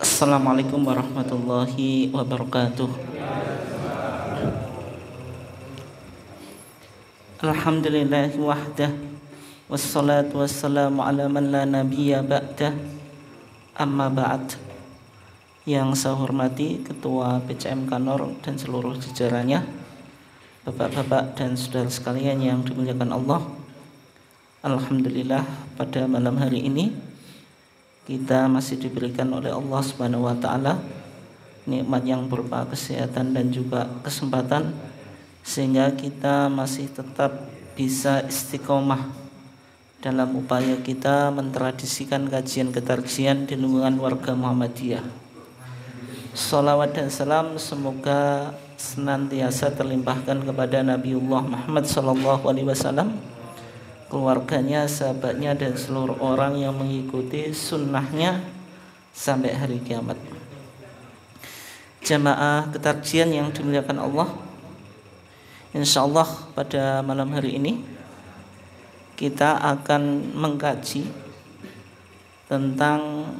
Assalamualaikum warahmatullahi wabarakatuh. Alhamdulillah wahdah. Wassalatu wassalamu ala man la nabiyya ba'dah. Amma ba'd. Yang saya hormati Ketua PCM Kanor dan seluruh jajarannya Bapak-bapak dan saudara sekalian yang dimuliakan Allah. Alhamdulillah pada malam hari ini kita masih diberikan oleh Allah Subhanahu wa taala nikmat yang berupa kesehatan dan juga kesempatan sehingga kita masih tetap bisa istiqomah dalam upaya kita mentradisikan kajian ketarjian di lingkungan warga Muhammadiyah. Salawat dan salam semoga senantiasa terlimpahkan kepada Nabiullah Muhammad sallallahu alaihi wasallam, keluarganya, sahabatnya dan seluruh orang yang mengikuti sunnahnya sampai hari kiamat. Jamaah ketarjian yang dimuliakan Allah, Insya Allah pada malam hari ini kita akan mengkaji tentang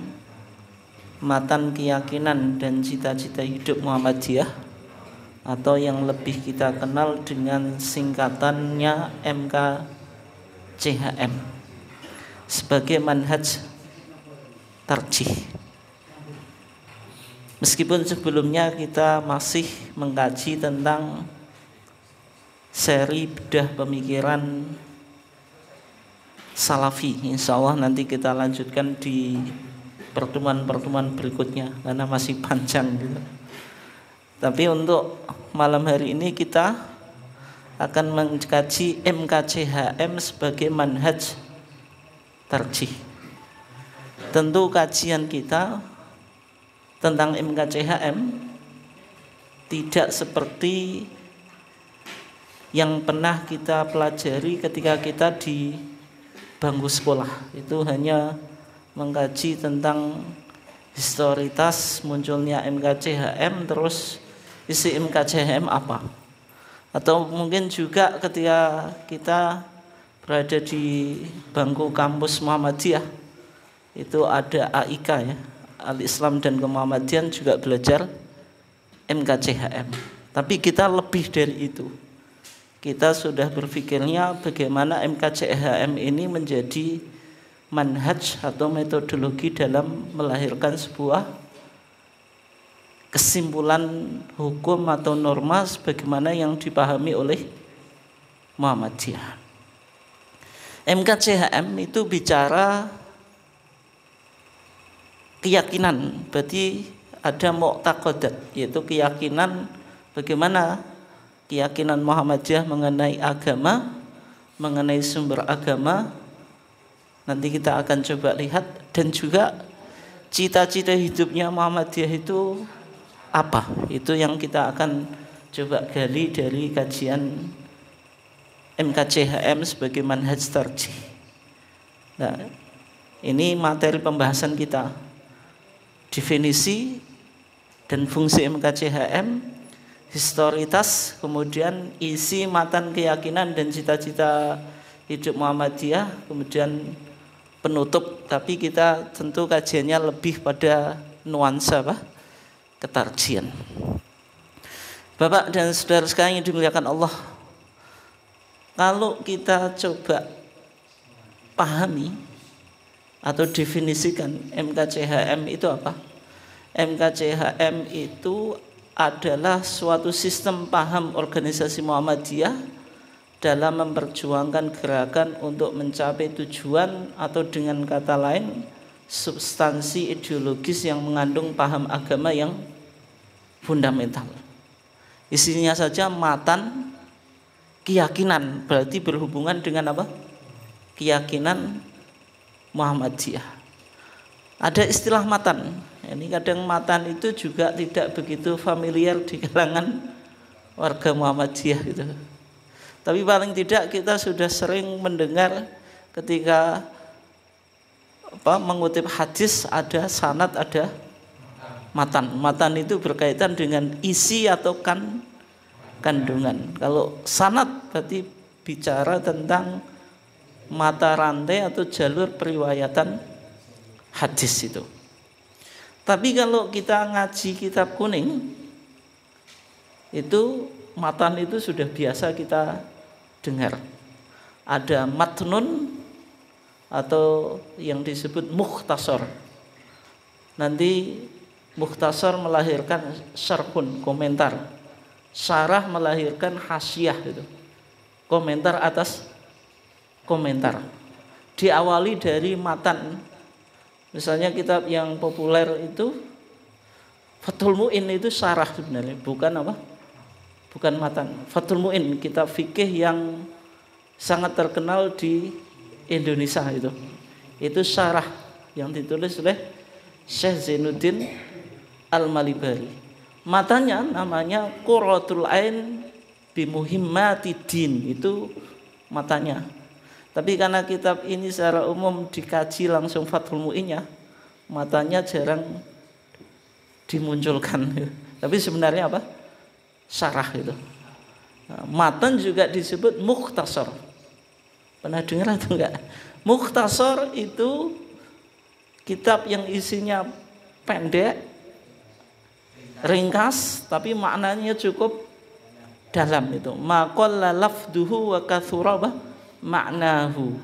matan keyakinan dan cita-cita hidup Muhammadiyah atau yang lebih kita kenal dengan singkatannya MKCHM sebagai manhaj tarjih. Meskipun sebelumnya kita masih mengkaji tentang seri bedah pemikiran salafi insya Allah nanti kita lanjutkan di pertemuan-pertemuan berikutnya karena masih panjang gitu. tapi untuk malam hari ini kita akan mengkaji MKCHM sebagai manhaj tarjih. Tentu kajian kita tentang MKCHM tidak seperti yang pernah kita pelajari ketika kita di bangku sekolah. Itu hanya mengkaji tentang historitas munculnya MKCHM terus isi MKCHM apa atau mungkin juga ketika kita berada di bangku kampus Muhammadiyah itu ada AIK ya. Al-Islam dan Kemuhammadian juga belajar MKCHM tapi kita lebih dari itu. Kita sudah berpikirnya bagaimana MKCHM ini menjadi manhaj atau metodologi dalam melahirkan sebuah kesimpulan hukum atau norma sebagaimana yang dipahami oleh Muhammadiyah. MKCHM itu bicara keyakinan, berarti ada mu'taqadat yaitu keyakinan bagaimana keyakinan Muhammadiyah mengenai agama, mengenai sumber agama. Nanti kita akan coba lihat dan juga cita-cita hidupnya Muhammadiyah itu apa? Itu yang kita akan coba gali dari kajian MKCHM sebagai manhaj tarjih. Nah, ini materi pembahasan kita. Definisi dan fungsi MKCHM historitas, kemudian isi matan keyakinan dan cita-cita hidup Muhammadiyah, kemudian penutup. Tapi kita tentu kajiannya lebih pada nuansa apa? Ketarjian. Bapak dan saudara sekalian yang dimuliakan Allah, kalau kita coba pahami atau definisikan MKCHM itu apa? MKCHM itu adalah suatu sistem paham organisasi Muhammadiyah dalam memperjuangkan gerakan untuk mencapai tujuan atau dengan kata lain substansi ideologis yang mengandung paham agama yang fundamental. Isinya saja matan keyakinan berarti berhubungan dengan apa? Keyakinan Muhammadiyah. Ada istilah matan ini kadang matan itu juga tidak begitu familiar di kalangan warga Muhammadiyah gitu. Tapi paling tidak kita sudah sering mendengar ketika apa mengutip hadis ada sanat ada matan. Matan itu berkaitan dengan isi atau kan kandungan. Kalau sanat berarti bicara tentang mata rantai atau jalur periwayatan hadis itu. Tapi kalau kita ngaji kitab kuning itu matan itu sudah biasa kita dengar. Ada matnun atau yang disebut mukhtasar. Nanti mukhtasar melahirkan syarhun, komentar. Syarah melahirkan hasyiah itu. Komentar atas komentar. Diawali dari matan. Misalnya kitab yang populer itu Fathul Mu'in itu syarah sebenarnya, bukan apa? Bukan matan. Fathul Mu'in kitab fikih yang sangat terkenal di Indonesia itu. Itu syarah yang ditulis oleh Syekh Zainuddin Al-Malibari. Matanya namanya Quratul Ain bimuhimmati din itu matanya. Tapi karena kitab ini secara umum dikaji langsung Fathul Mu'innya, matanya jarang dimunculkan. Tapi sebenarnya apa? Syarah itu. Nah, matan juga disebut mukhtasar. Pernah dengar atau enggak? Mukhtasar itu kitab yang isinya pendek, ringkas, tapi maknanya cukup dalam itu. Maqalla lafduhu wa kathura maknahu.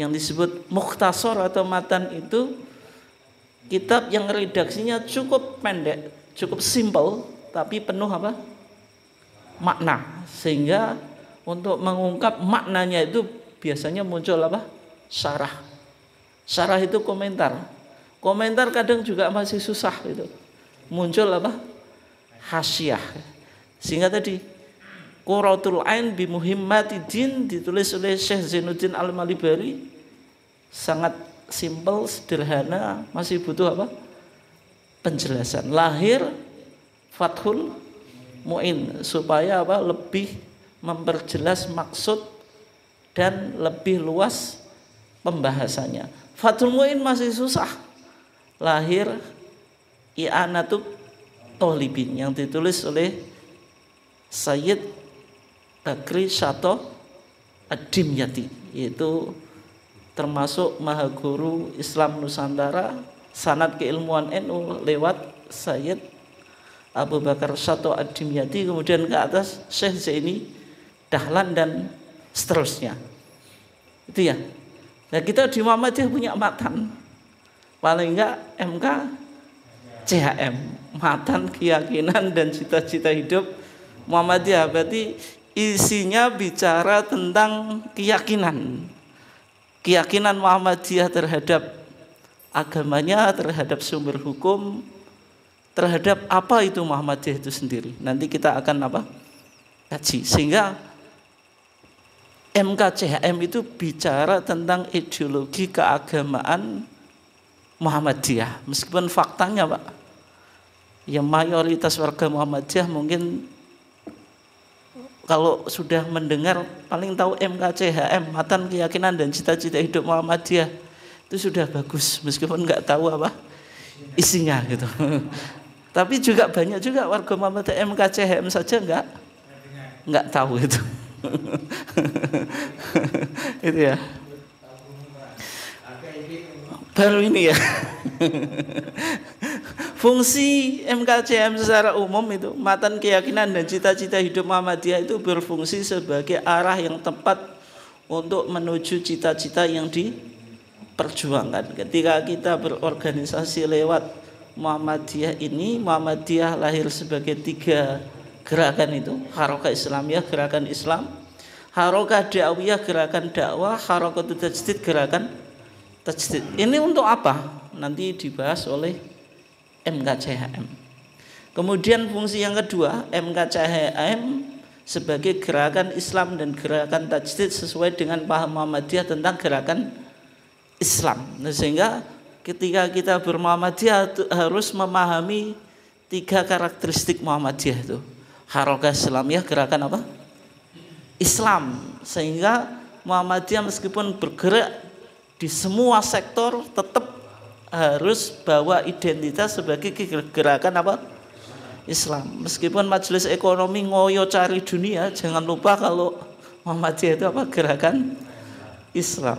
Yang disebut mukhtasar atau matan itu kitab yang redaksinya cukup pendek, cukup simpel, tapi penuh apa? makna. Sehingga untuk mengungkap maknanya itu biasanya muncul apa? Syarah. Syarah itu komentar. Komentar kadang juga masih susah itu. Muncul apa? Hasyiah. Sehingga tadi Quratul Ain bi Muhimmati Din ditulis oleh Syekh Zainuddin Al-Malibari sangat simpel, sederhana, masih butuh apa? penjelasan. Lahir Fathul Muin supaya apa? lebih memperjelas maksud dan lebih luas pembahasannya. Fathul Muin masih susah. Lahir I'anatub Tohlibin yang ditulis oleh Sayyid Bakri Sato Ad-Dimyati yaitu termasuk Mahaguru Islam Nusantara sanat keilmuan NU lewat Sayyid Abu Bakar Sato Ad-Dimyati kemudian ke atas Syekh Zaini Dahlan dan seterusnya. Itu ya. Nah kita di Muhammadiyah punya matan paling enggak MK CHM matan keyakinan dan cita-cita hidup Muhammadiyah berarti isinya bicara tentang keyakinan. Keyakinan Muhammadiyah terhadap agamanya terhadap sumber hukum terhadap apa itu Muhammadiyah itu sendiri. Nanti kita akan apa? Kaji. Sehingga MKCHM itu bicara tentang ideologi keagamaan Muhammadiyah. Meskipun faktanya Pak, yang mayoritas warga Muhammadiyah mungkin kalau sudah mendengar paling tahu MKCHM, matan keyakinan dan cita-cita hidup Muhammadiyah itu sudah bagus meskipun nggak tahu apa isinya gitu. Tapi juga banyak juga warga Muhammadiyah MKCHM saja nggak nggak tahu itu. itu ya. Baru ini ya. Fungsi MKCM secara umum itu matan keyakinan dan cita-cita hidup Muhammadiyah itu berfungsi sebagai arah yang tepat untuk menuju cita-cita yang diperjuangkan. Ketika kita berorganisasi lewat Muhammadiyah ini Muhammadiyah lahir sebagai tiga gerakan itu harokah Islamiyah gerakan Islam. Harokah dakwiyah gerakan dakwah. Harokah tajdid gerakan tajdid. Ini untuk apa? Nanti dibahas oleh MKCHM kemudian fungsi yang kedua MKCHM sebagai gerakan Islam dan gerakan tajdid sesuai dengan paham Muhammadiyah tentang gerakan Islam. Nah, sehingga ketika kita bermuhammadiyah harus memahami tiga karakteristik Muhammadiyah itu Harokah Islamiyah gerakan apa? Islam sehingga Muhammadiyah meskipun bergerak di semua sektor tetap harus bawa identitas sebagai gerakan apa? Islam. Meskipun majelis ekonomi ngoyo cari dunia, jangan lupa kalau Muhammadiyah itu apa? Gerakan Islam.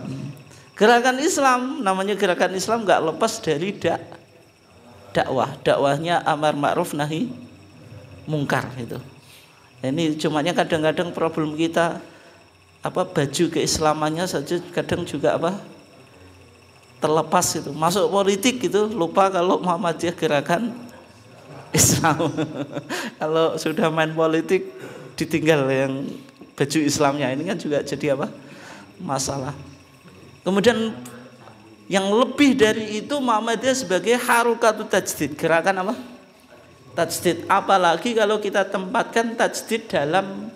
Gerakan Islam namanya gerakan Islam nggak lepas dari dak dakwah dakwahnya amar ma'ruf nahi mungkar itu ini cumanya kadang-kadang problem kita apa baju keislamannya saja kadang juga apa terlepas itu masuk politik gitu lupa kalau Muhammadiyah gerakan Islam. Kalau sudah main politik ditinggal yang baju Islamnya. Ini kan juga jadi apa masalah. Kemudian yang lebih dari itu Muhammadiyah sebagai harukatu tajdid. Gerakan apa tajdid apalagi kalau kita tempatkan tajdid dalam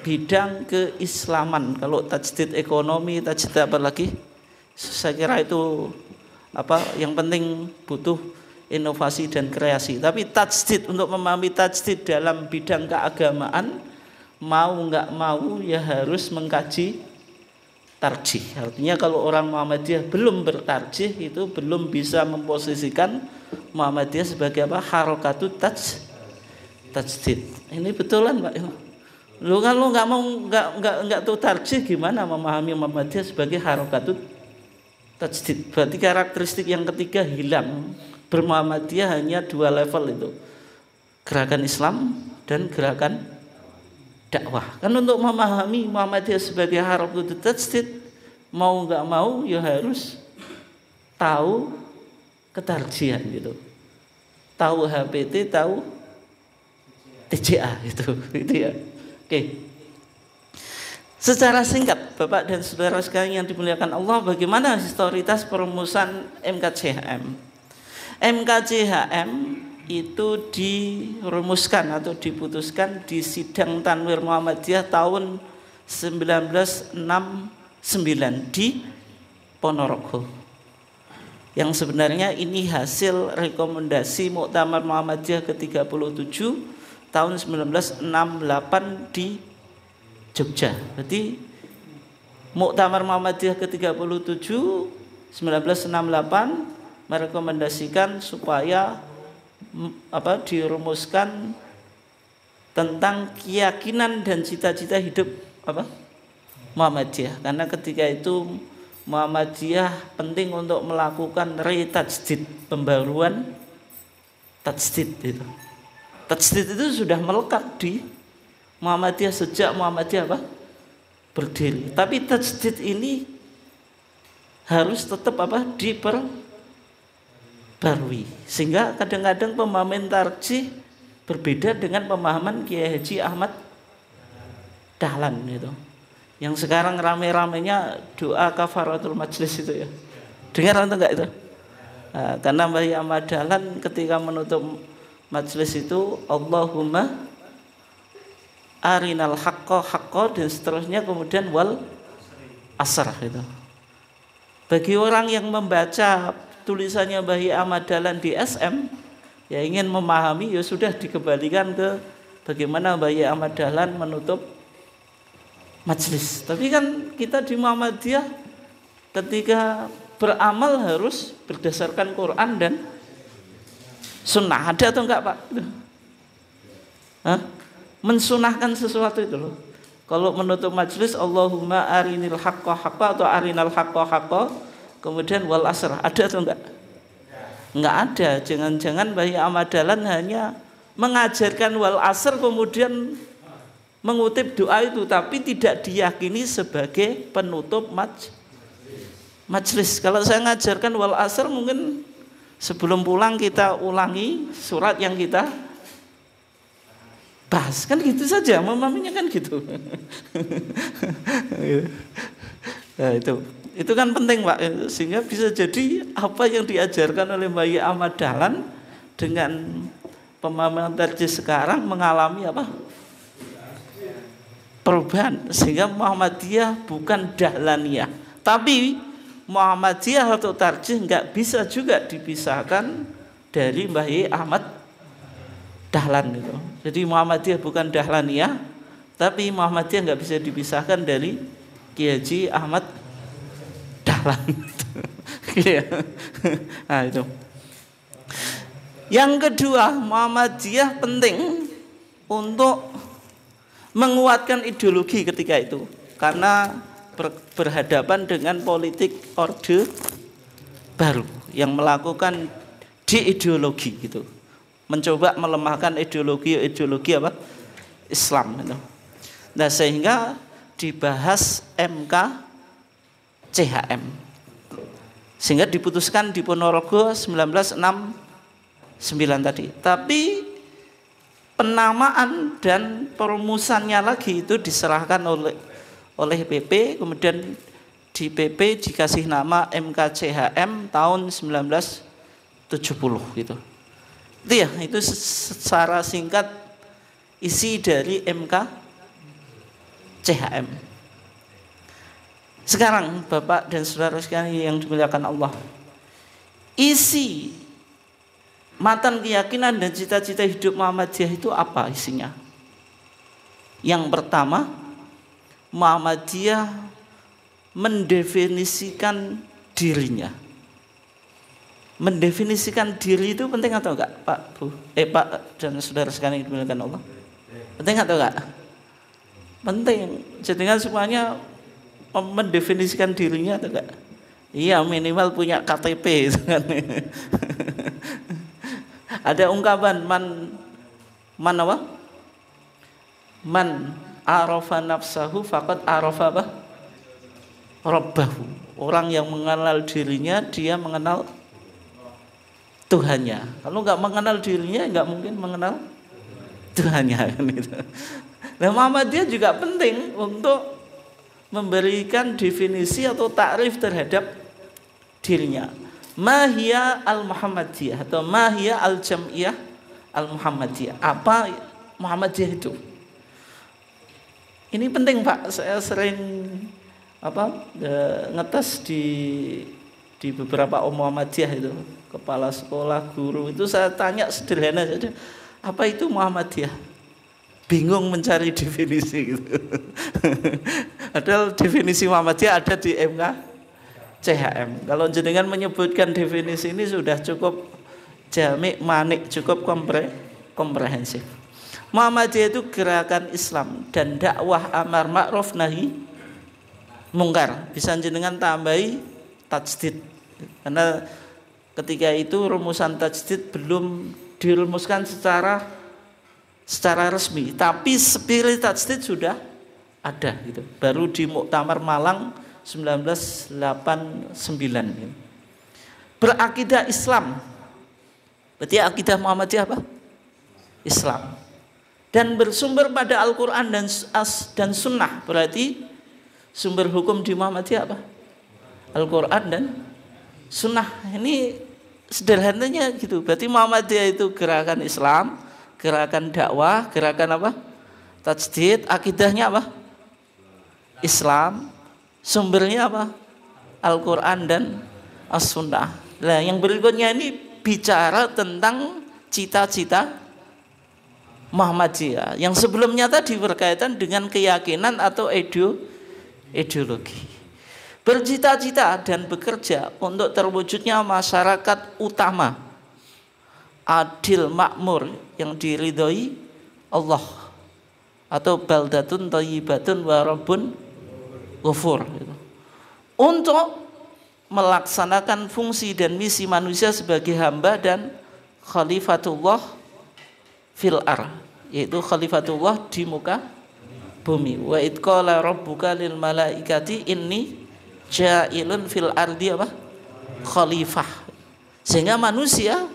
bidang keislaman. Kalau tajdid ekonomi, tajdid apa lagi? Saya kira itu apa yang penting butuh inovasi dan kreasi. Tapi tajdid untuk memahami tajdid dalam bidang keagamaan mau nggak mau ya harus mengkaji tarjih. Artinya kalau orang Muhammadiyah belum bertarjih itu belum bisa memposisikan Muhammadiyah sebagai apa? Harokatut taj tajdid. Ini betulan Pak. Lu kalau nggak mau nggak nggak nggak tahu tarjih gimana memahami Muhammadiyah sebagai harokatut tajdid. Berarti karakteristik yang ketiga hilang. Bermuhammadiyah hanya dua level itu. Gerakan Islam dan gerakan dakwah. Kan untuk memahami Muhammadiyah sebagai harokatut tajdid mau nggak mau ya harus tahu ketarjihan gitu. Tahu HPT, tahu TCA itu, itu ya. Oke. Secara singkat, Bapak dan Saudara sekalian yang dimuliakan Allah, bagaimana historitas perumusan MKCHM? MKCHM itu dirumuskan atau diputuskan di sidang Tanwir Muhammadiyah tahun 1969 di Ponorogo. Yang sebenarnya ini hasil rekomendasi Muktamar Muhammadiyah ke-37 tahun 1968 di Jogja. Berarti Muktamar Muhammadiyah ke-37 1968 merekomendasikan supaya apa dirumuskan tentang keyakinan dan cita-cita hidup apa Muhammadiyah karena ketika itu Muhammadiyah penting untuk melakukan retajdid pembaruan tajdid itu Tajdid itu sudah melekat di Muhammadiyah sejak Muhammadiyah apa? berdiri. Tapi tajdid ini harus tetap apa? Diperbarui. Sehingga kadang-kadang pemahaman tarjih berbeda dengan pemahaman Kiai Haji Ahmad Dahlan itu. Yang sekarang rame-ramenya doa kafaratul majlis itu ya. Dengar atau enggak itu? Nah, karena Mbah Ahmad Dahlan ketika menutup majelis itu Allahumma arinal haqqo haqqo dan seterusnya kemudian wal asr itu. Bagi orang yang membaca tulisannya Bahi Ahmad Dahlan di SM ya ingin memahami ya sudah dikembalikan ke bagaimana Bahi Ahmad Dahlan menutup majelis. Tapi kan kita di Muhammadiyah ketika beramal harus berdasarkan Quran dan Sunnah ada atau enggak Pak? Hah? Mensunahkan sesuatu itu loh. Kalau menutup majelis Allahumma arinil haqqo haqqo atau arinal haqqo haqqo kemudian wal asrah ada atau enggak? Enggak ada. Jangan-jangan Bayi Amadalan hanya mengajarkan wal asr kemudian mengutip doa itu tapi tidak diyakini sebagai penutup maj majlis. Kalau saya ngajarkan wal asr mungkin Sebelum pulang kita ulangi surat yang kita bahas kan gitu saja memahaminya kan gitu nah, itu itu kan penting pak. Sehingga bisa jadi apa yang diajarkan oleh Bayi Ahmad Dahlan dengan pemahaman terjadi sekarang mengalami apa? Perubahan. Sehingga Muhammadiyah bukan Dahlaniyah. Tapi Muhammadiyah atau tarjih nggak bisa juga dipisahkan dari Mbah Ahmad Dahlan itu. Jadi Muhammadiyah bukan Dahlaniyah, tapi Muhammadiyah nggak bisa dipisahkan dari Kiai Ahmad Iya. nah itu. Yang kedua, Muhammadiyah penting untuk menguatkan ideologi ketika itu. Karena ber, berhadapan dengan politik orde baru yang melakukan di ideologi gitu. Mencoba melemahkan ideologi ideologi apa? Islam gitu. Nah, sehingga dibahas MK CHM. Sehingga diputuskan di Ponorogo 1969 tadi. Tapi penamaan dan perumusannya lagi itu diserahkan oleh oleh PP kemudian di PP dikasih nama MKCHM tahun 1970 gitu. Itu ya, itu secara singkat isi dari MK CHM. Sekarang Bapak dan Saudara sekalian yang dimuliakan Allah. Isi matan keyakinan dan cita-cita hidup Muhammadiyah itu apa isinya? Yang pertama, Muhammadiyah mendefinisikan dirinya. Mendefinisikan diri itu penting atau enggak, Pak Bu? Eh Pak dan saudara sekalian yang dimuliakan Allah. Penting atau enggak? Penting. Jadi kan semuanya mendefinisikan dirinya atau enggak? Iya minimal punya KTP kan. Ada ungkapan man man apa? Man arafa nafsahu faqad arafa apa? Rabbahu. Orang yang mengenal dirinya dia mengenal Tuhannya. Kalau nggak mengenal dirinya nggak mungkin mengenal Tuhannya kan itu. Nah Muhammadiyah juga penting untuk memberikan definisi atau takrif terhadap dirinya mahia al Muhammadiyah atau mahia al Jamiyah al Muhammadiyah. Apa Muhammadiyah itu? Ini penting Pak. Saya sering apa e, ngetes di di beberapa Om Muhammadiyah itu kepala sekolah guru itu saya tanya sederhana saja apa itu Muhammadiyah bingung mencari definisi gitu. Padahal definisi Muhammadiyah ada di MK CHM. Kalau jenengan menyebutkan definisi ini sudah cukup jamik manik, cukup kompre, komprehensif. Muhammadiyah itu gerakan Islam dan dakwah amar ma'ruf nahi mungkar. Bisa jenengan tambahi tajdid. Karena ketika itu rumusan tajdid belum dirumuskan secara secara resmi, tapi spirit tajdid sudah ada gitu. Baru di Muktamar Malang 1989 berakidah Islam. Berarti akidah Muhammadiyah apa? Islam. Dan bersumber pada Al-Quran dan dan Sunnah. Berarti sumber hukum di Muhammadiyah apa? Al-Quran dan Sunnah. Ini sederhananya gitu. Berarti Muhammadiyah itu gerakan Islam gerakan dakwah gerakan apa? tajdid akidahnya apa? Islam Sumbernya apa? Al-Quran dan As-Sunnah. Nah, yang berikutnya ini bicara tentang cita-cita Muhammadiyah. Yang sebelumnya tadi berkaitan dengan keyakinan atau ideologi. Bercita-cita dan bekerja untuk terwujudnya masyarakat utama adil makmur yang diridhoi Allah. Atau baldatun thayyibatun warabun ghafur gitu. untuk melaksanakan fungsi dan misi manusia sebagai hamba dan khalifatullah fil ar yaitu khalifatullah di muka bumi. Wa idqala rabbuka lil malaikati inni ja'ilun fil ardi apa? Khalifah. Sehingga manusia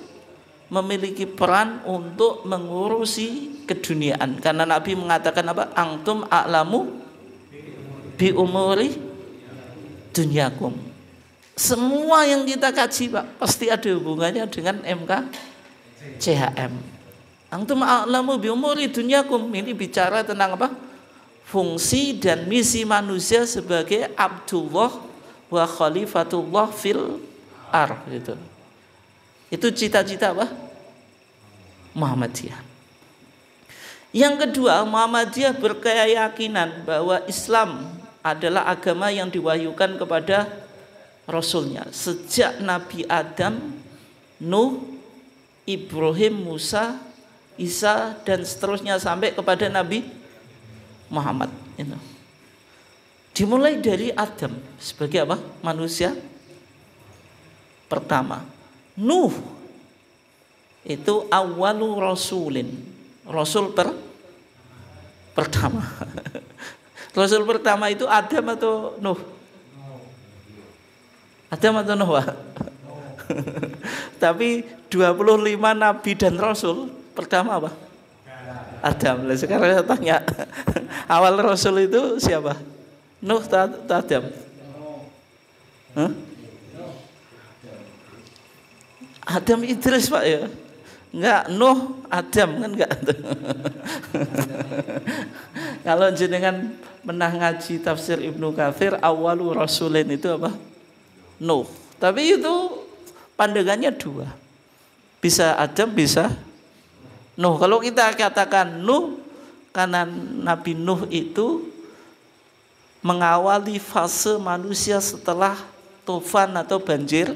memiliki peran untuk mengurusi keduniaan karena Nabi mengatakan apa angtum a'lamu bi umuri dunyakum. Semua yang kita kaji Pak pasti ada hubungannya dengan MK CHM. Antum a'lamu bi umuri dunyakum. Ini bicara tentang apa? Fungsi dan misi manusia sebagai Abdullah wa khalifatullah fil ar gitu. Itu cita-cita apa? Muhammadiyah. Yang kedua, Muhammadiyah berkeyakinan bahwa Islam adalah agama yang diwahyukan kepada Rasulnya sejak Nabi Adam, Nuh, Ibrahim, Musa, Isa dan seterusnya sampai kepada Nabi Muhammad. Dimulai dari Adam sebagai apa? Manusia pertama. Nuh. Itu awalu rasulin. Rasul per pertama. Rasul pertama itu Adam atau Nuh? Adam atau Nuh tapi 25 nabi dan rasul pertama apa Adam. Sekarang saya tanya awal rasul itu siapa? Nuh atau Adam? Adam Idris Pak ya Enggak, Nuh, Adam kan enggak. Kalau jenengan pernah ngaji tafsir Ibnu Katsir, awalu rasulin itu apa? Nuh. Tapi itu pandangannya dua. Bisa Adam, bisa Nuh. Kalau kita katakan Nuh, karena Nabi Nuh itu mengawali fase manusia setelah tufan atau banjir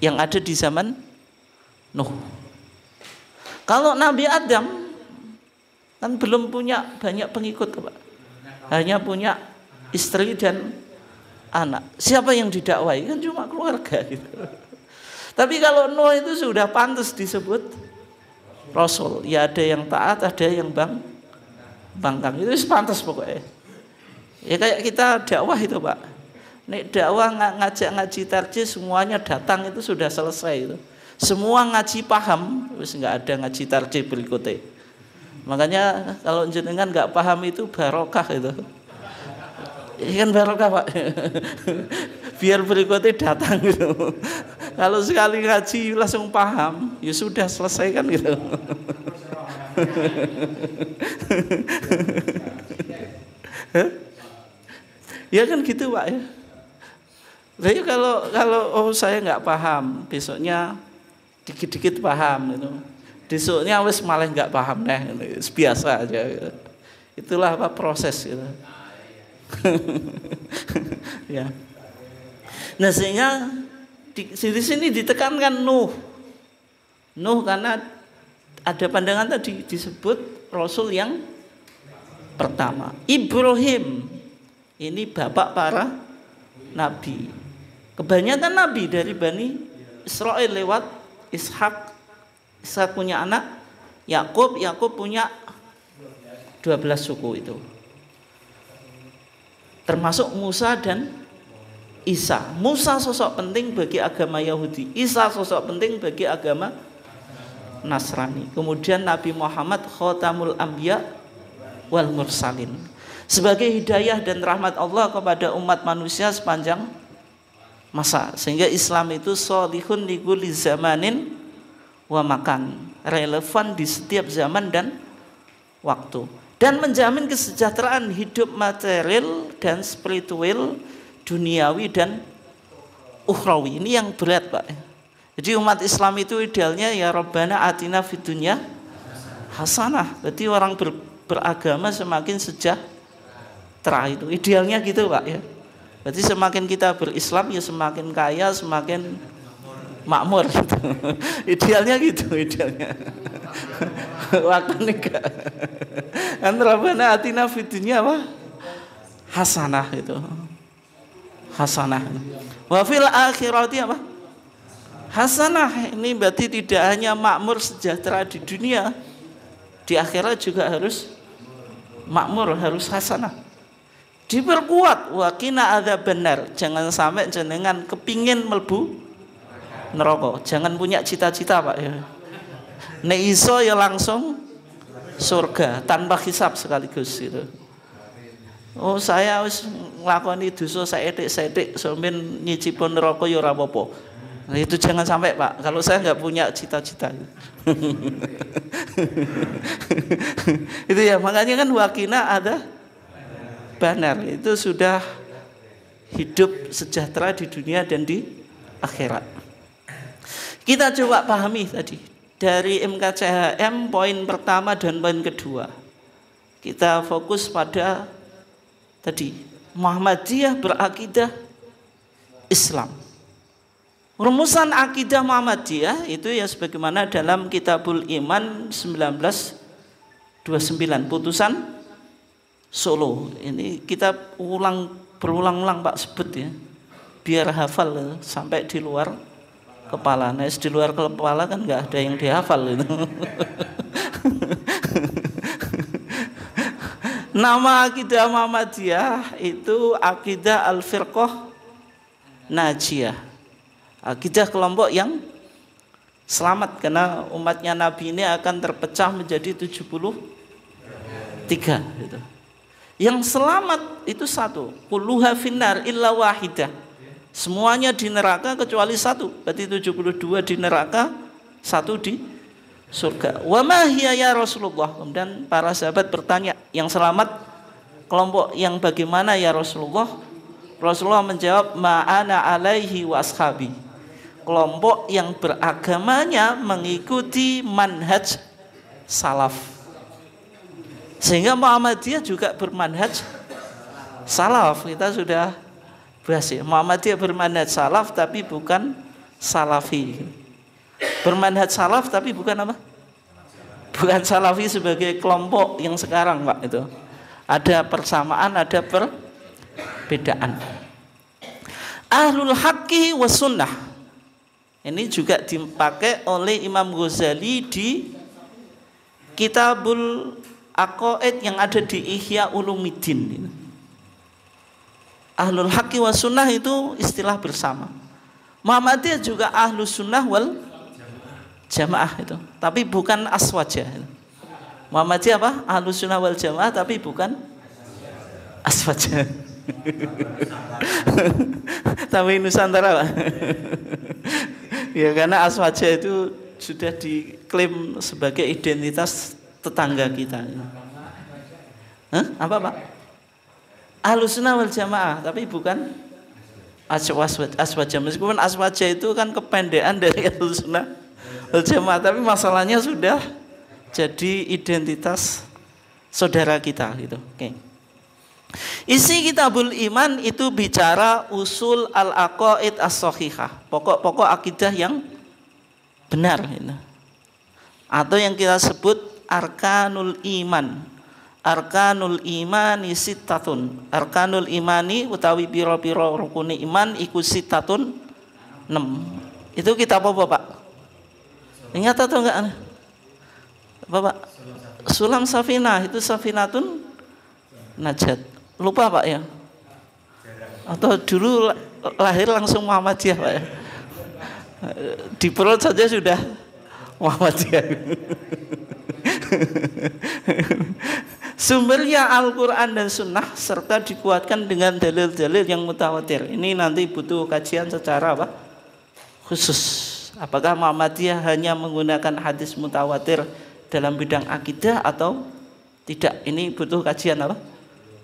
yang ada di zaman Nuh. Kalau Nabi Adam kan belum punya banyak pengikut, Pak. Hanya punya istri dan anak. Siapa yang didakwai? Kan cuma keluarga gitu. Tapi kalau Nuh itu sudah pantas disebut Rasul. Ya ada yang taat, ada yang bang bangkang. Itu pantas pokoknya. Ya kayak kita dakwah itu Pak. Nek dakwah ngajak ngaji tarji semuanya datang itu sudah selesai itu. Semua ngaji paham, wis nggak ada ngaji tarjih berikutnya. Makanya kalau jenengan nggak paham itu barokah itu. Iya kan barokah pak. Biar berikutnya datang gitu. Kalau sekali ngaji langsung paham, ya sudah selesai kan gitu. ya kan gitu pak ya. Jadi kalau kalau oh saya nggak paham, besoknya dikit-dikit paham itu besoknya wes malah nggak paham nih gitu. biasa aja gitu. itulah apa proses gitu. Ya. Nah sehingga di, di sini ditekankan Nuh. Nuh karena ada pandangan tadi disebut Rasul yang pertama. Ibrahim ini bapak para nabi kebanyakan nabi dari Bani Israel lewat Ishak. Ishak punya anak Yakub Yakub punya 12 suku itu. Termasuk Musa dan Isa. Musa sosok penting bagi agama Yahudi. Isa sosok penting bagi agama Nasrani. Kemudian Nabi Muhammad khotamul Ambiya wal mursalin. Sebagai hidayah dan rahmat Allah kepada umat manusia sepanjang masa. Sehingga Islam itu solihun liguli zamanin wa makan. Relevan di setiap zaman dan waktu. Dan menjamin kesejahteraan hidup material dan spiritual duniawi dan ukhrawi. Ini yang berat Pak. Jadi umat Islam itu idealnya ya Rabbana atina fidunya hasanah. Berarti orang ber, beragama semakin sejahtera itu. Idealnya gitu Pak ya Berarti semakin kita berislam ya semakin kaya, semakin makmur gitu. idealnya gitu idealnya. Waktu nikah. Kan Rabbana atina fidunya apa? Hasanah itu. Hasanah. Wa fil akhirati apa? Hasanah ini berarti tidak hanya makmur sejahtera di dunia, di akhirat juga harus makmur, harus hasanah diperkuat. Wakina ada benar. Jangan sampai jenengan kepingin melbu neraka. Jangan punya cita-cita pak. Ya. Nek iso ya langsung surga tanpa hisap sekaligus gitu. Oh saya harus nglakoni dosa saya edik sampean nyicipun neraka ya nah, itu jangan sampai pak. Kalau saya nggak punya cita-cita. Itu ya makanya kan wakina ada banar itu sudah hidup sejahtera di dunia dan di akhirat. Kita coba pahami tadi dari MKCHM poin pertama dan poin kedua. Kita fokus pada tadi Muhammadiyah berakidah Islam. Rumusan akidah Muhammadiyah itu ya sebagaimana dalam Kitabul Iman 1929 putusan Solo. Ini kita ulang berulang-ulang Pak sebut ya. Biar hafal ya, sampai di luar kepala. Nah, di luar kepala kan nggak ada yang dihafal itu. Nama akidah Muhammadiyah itu akidah al-firqah najiyah. Akidah kelompok yang selamat karena umatnya Nabi ini akan terpecah menjadi 73 gitu. Yang selamat itu satu, kulluha finnar illa wahidah. Semuanya di neraka kecuali satu. Berarti 72 di neraka, satu di surga. Wa ma hiya ya Rasulullah? Kemudian para sahabat bertanya, yang selamat kelompok yang bagaimana ya Rasulullah? Rasulullah menjawab, ma'ana alaihi wa ashabi. Kelompok yang beragamanya mengikuti manhaj salaf. Sehingga Muhammadiyah juga bermanhaj salaf. Kita sudah bahas ya. Muhammadiyah bermanhaj salaf tapi bukan salafi. Bermanhaj salaf tapi bukan apa? Bukan salafi sebagai kelompok yang sekarang Pak itu. Ada persamaan, ada perbedaan. Ahlul haqqi wa sunnah. Ini juga dipakai oleh Imam Ghazali di Kitabul Aqaid yang ada di Ihya Ulumuddin. Ahlul haqqi wa sunnah itu istilah bersama. Muhammadiyah juga ahlus sunnah wal jamaah itu. Tapi bukan aswaja Muhammadiyah apa? Ahlus sunnah wal jamaah tapi bukan aswaja tapi Nusantara ya karena aswaja itu sudah diklaim sebagai identitas tetangga kita Hah? apa Pak ahlus sunnah wal jamaah tapi bukan aswaja meskipun aswaja itu kan kependekan dari ahlus sunnah jamaah tapi masalahnya sudah jadi identitas saudara kita gitu. Oke. Okay. Isi kitabul iman itu bicara usul al-aqaid as-sahihah, pokok-pokok akidah yang benar gitu. Atau yang kita sebut arkanul iman. Arkanul imani sitatun. Arkanul imani utawi biro-biro rukuni iman iku sitatun 6. Itu kita apa Pak? Ingat atau enggak? Bapak Sulam Safina itu Safinatun Najat. Lupa Pak ya? Atau dulu lahir langsung Muhammadiyah Pak ya? Di perut saja sudah Muhammadiyah. Sumbernya Al-Quran dan Sunnah serta dikuatkan dengan dalil-dalil yang mutawatir. Ini nanti butuh kajian secara apa? Khusus. Apakah Muhammadiyah hanya menggunakan hadis mutawatir dalam bidang akidah atau tidak? Ini butuh kajian apa?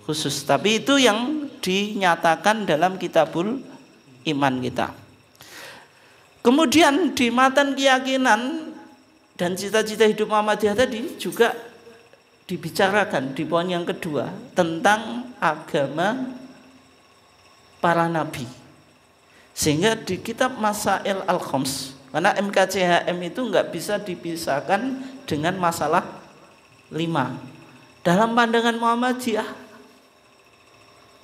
Khusus. Tapi itu yang dinyatakan dalam kitabul iman kita. Kemudian di matan keyakinan dan cita-cita hidup Muhammadiyah tadi juga dibicarakan di poin yang kedua tentang agama para nabi. Sehingga di kitab Masail Al-Khoms karena MKCHM itu nggak bisa dipisahkan dengan masalah lima. Dalam pandangan Muhammadiyah,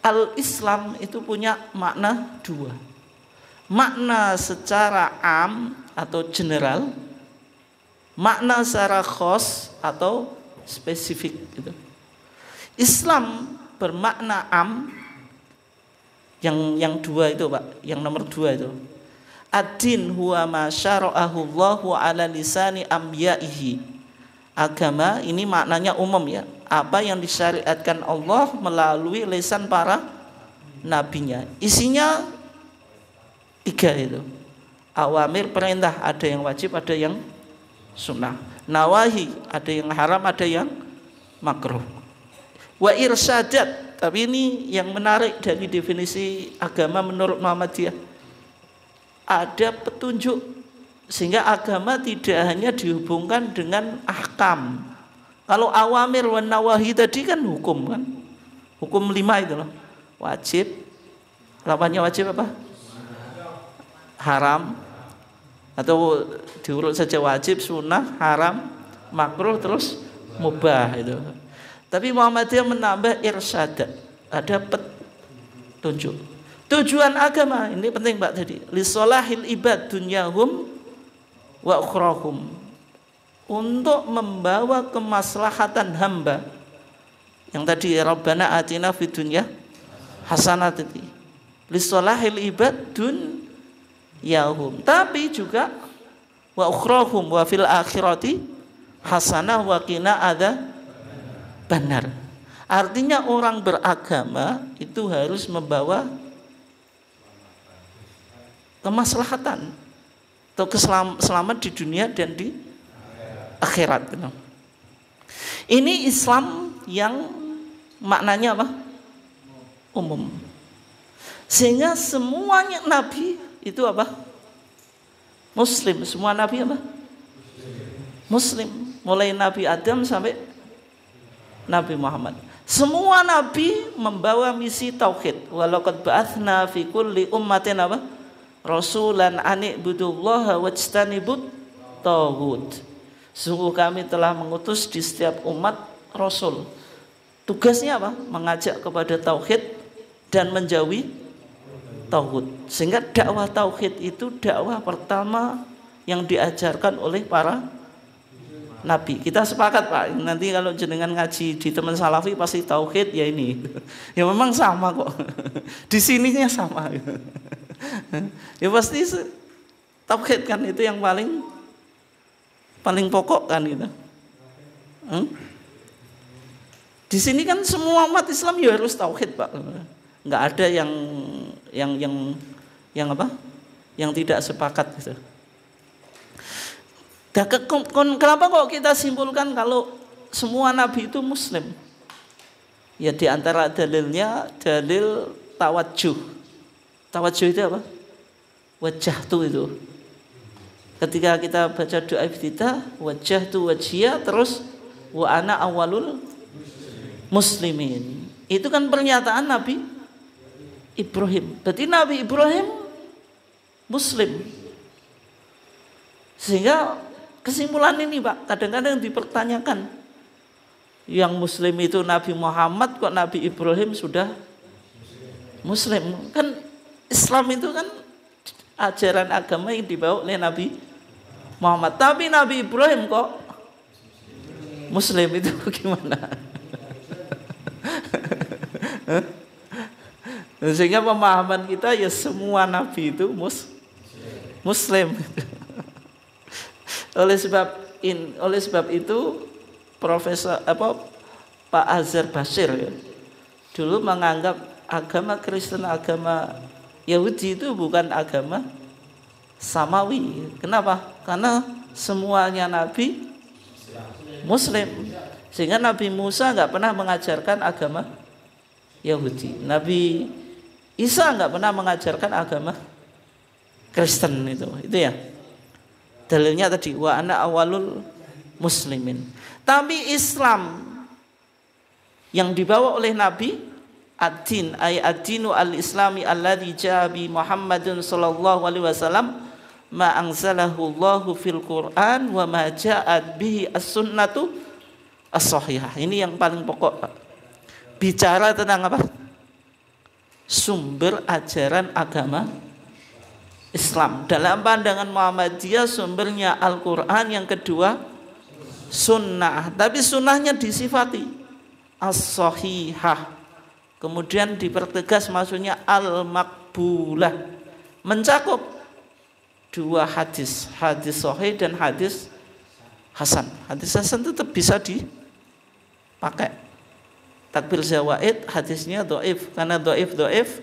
al-Islam itu punya makna dua. Makna secara am atau general, makna secara khos atau spesifik gitu. Islam bermakna am yang yang dua itu pak, yang nomor dua itu Ad-din huwa ma syara'ahu Allahu ala lisani ambiyaihi. Agama ini maknanya umum ya. Apa yang disyariatkan Allah melalui lisan para nabinya. Isinya tiga itu. Awamir perintah ada yang wajib, ada yang sunnah. Nawahi ada yang haram, ada yang makruh. Wa irsyadat, tapi ini yang menarik dari definisi agama menurut Muhammadiyah ada petunjuk sehingga agama tidak hanya dihubungkan dengan ahkam. Kalau awamir wa nawahi tadi kan hukum kan. Hukum lima itu loh. Wajib. Lawannya wajib apa? Haram. Atau diurut saja wajib, sunnah, haram, makruh terus mubah itu. Tapi Muhammadiyah menambah irsyad. Ada petunjuk. Tujuan agama ini penting Pak tadi. Lisolahil ibad dunyahum wa ukhrahum. Untuk membawa kemaslahatan hamba. Yang tadi Rabbana atina fid dunya hasanah tadi. Lisolahil ibad dun yahum. Tapi juga wa ukhrahum wa fil akhirati hasanah wa qina ada benar. Artinya orang beragama itu harus membawa kemaslahatan atau keselam, di dunia dan di akhirat. Ini Islam yang maknanya apa? Umum. Sehingga semuanya nabi itu apa? Muslim. Semua nabi apa? Muslim. Mulai Nabi Adam sampai Nabi Muhammad. Semua nabi membawa misi tauhid. Walau ba'athna fi kulli ummatin apa? rasulan ani'budullaha wajtanibut tawud. Sungguh kami telah mengutus di setiap umat rasul. Tugasnya apa? Mengajak kepada tauhid dan menjauhi tauhid. Sehingga dakwah tauhid itu dakwah pertama yang diajarkan oleh para nabi. Kita sepakat Pak, nanti kalau jenengan ngaji di teman salafi pasti tauhid ya ini. ya memang sama kok. di sininya sama. ya pasti tauhid kan itu yang paling paling pokok kan itu. Hmm? Di sini kan semua umat Islam ya harus tauhid pak, nggak ada yang yang yang yang apa? Yang tidak sepakat gitu. Kenapa kok kita simpulkan kalau semua nabi itu muslim? Ya di antara dalilnya dalil tawajuh Tawajuh itu apa? Wajah tu itu. Ketika kita baca doa iftitah, wajah tu wajia terus wa ana awalul muslimin. Itu kan pernyataan Nabi Ibrahim. Berarti Nabi Ibrahim muslim. Sehingga kesimpulan ini Pak, kadang-kadang dipertanyakan. Yang muslim itu Nabi Muhammad kok Nabi Ibrahim sudah muslim. Kan Islam itu kan ajaran agama yang dibawa oleh Nabi Muhammad. Tapi Nabi Ibrahim kok Muslim itu bagaimana? Sehingga pemahaman kita ya semua Nabi itu mus Muslim. oleh sebab in, oleh sebab itu Profesor apa Pak Azhar Basir ya, dulu menganggap agama Kristen agama Yahudi itu bukan agama samawi. Kenapa? Karena semuanya nabi muslim. Sehingga Nabi Musa nggak pernah mengajarkan agama Yahudi. Nabi Isa nggak pernah mengajarkan agama Kristen itu. Itu ya. Dalilnya tadi wa ana awalul muslimin. Tapi Islam yang dibawa oleh Nabi ad-din ay ad-dinu al-islami alladhi jabi Muhammadun sallallahu alaihi wasallam ma anzalahu Allahu fil Quran wa ma ja'at bihi as-sunnatu as-sahihah. Ini yang paling pokok. Bicara tentang apa? Sumber ajaran agama Islam. Dalam pandangan Muhammadiyah sumbernya Al-Quran, yang kedua sunnah. Tapi sunnahnya disifati as-sahihah Kemudian dipertegas maksudnya al-makbulah. Mencakup dua hadis, hadis sahih dan hadis hasan. Hadis hasan tetap bisa dipakai. Takbir zawaid hadisnya doif karena doif doif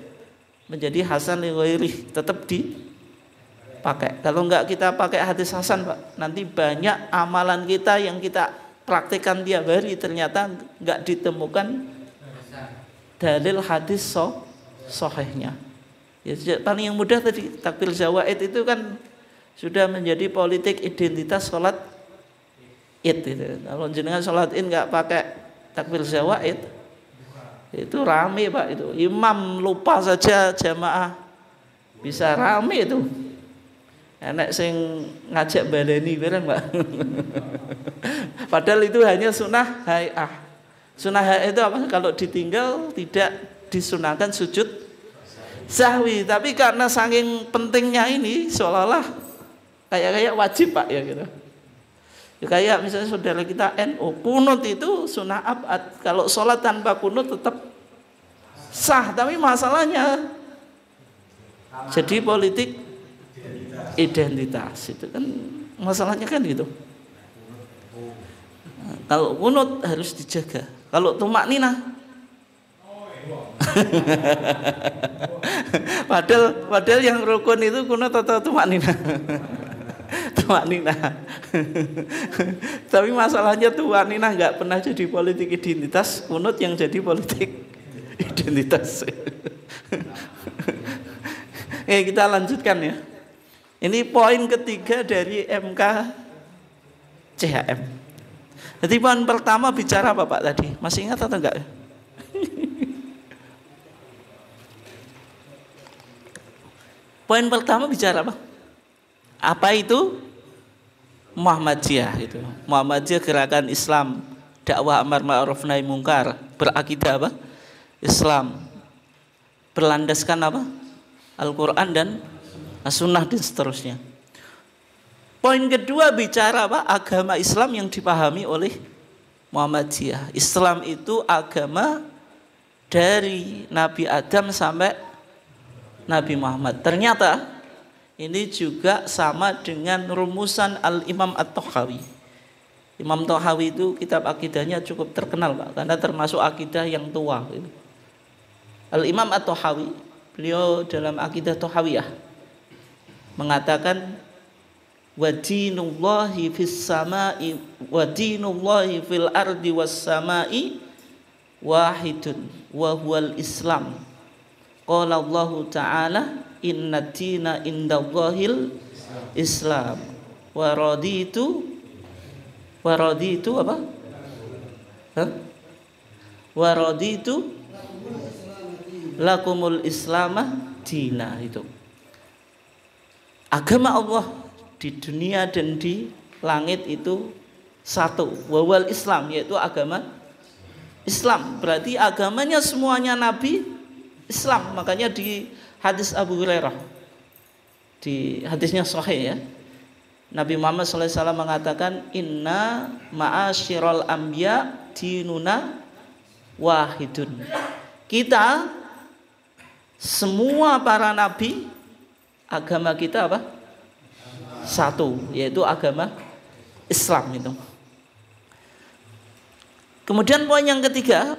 menjadi hasan li tetap dipakai. Kalau enggak kita pakai hadis hasan Pak, nanti banyak amalan kita yang kita praktekkan tiap hari ternyata enggak ditemukan dalil hadis so, sohehnya. Ya, paling yang mudah tadi takbir zawaid itu kan sudah menjadi politik identitas sholat id itu. Kalau jenengan sholat id nggak pakai takbir zawaid itu rame pak itu. Imam lupa saja jamaah. Bisa rame itu. Enak sing ngajak baleni bareng pak. Padahal itu hanya sunnah ah Sunnah itu apa? Kalau ditinggal tidak disunahkan sujud sahwi. Tapi karena saking pentingnya ini seolah-olah kayak kayak wajib pak ya gitu ya, kayak misalnya saudara kita NU kunut itu sunnah abad. Kalau sholat tanpa kunut tetap sah. Tapi masalahnya jadi politik identitas. Itu kan masalahnya kan gitu. Kalau kunut harus dijaga. Kalau tumak nina padahal padahal yang rukun itu kuno atau tumak nina tumak nina tapi masalahnya tumak nina nggak pernah jadi politik identitas kunut yang jadi politik identitas. Oke kita lanjutkan ya. Ini poin ketiga dari MK CHM jadi poin pertama bicara apa Pak tadi? Masih ingat atau enggak? Poin pertama bicara apa? Apa itu? Muhammadiyah itu. Muhammadiyah gerakan Islam, dakwah amar ma'ruf nahi mungkar, berakidah apa? Islam. Berlandaskan apa? Al-Qur'an dan As-Sunnah dan seterusnya. Poin kedua bicara apa? Agama Islam yang dipahami oleh Muhammadiyah. Islam itu agama dari Nabi Adam sampai Nabi Muhammad. Ternyata ini juga sama dengan rumusan Al-Imam At-Tohawi. Imam Tohawi itu kitab akidahnya cukup terkenal Pak, karena termasuk akidah yang tua. Al-Imam At-Tohawi, beliau dalam akidah Tohawiyah mengatakan wa dinullahi fis sama'i wa dinullahi fil ardi was sama'i wahidun wa huwal islam Qala Allah Ta'ala inna dina indallahil Islam wa raditu wa raditu apa? Hah? Wa raditu lakumul islamah dina itu. Agama Allah di dunia dan di langit itu satu. Wawal Islam yaitu agama Islam. Berarti agamanya semuanya nabi Islam. Makanya di hadis Abu Hurairah di hadisnya sahih ya. Nabi Muhammad SAW mengatakan inna ma'asyiral anbiya dinuna wahidun. Kita semua para nabi agama kita apa? Satu, yaitu agama Islam itu. Kemudian poin yang ketiga,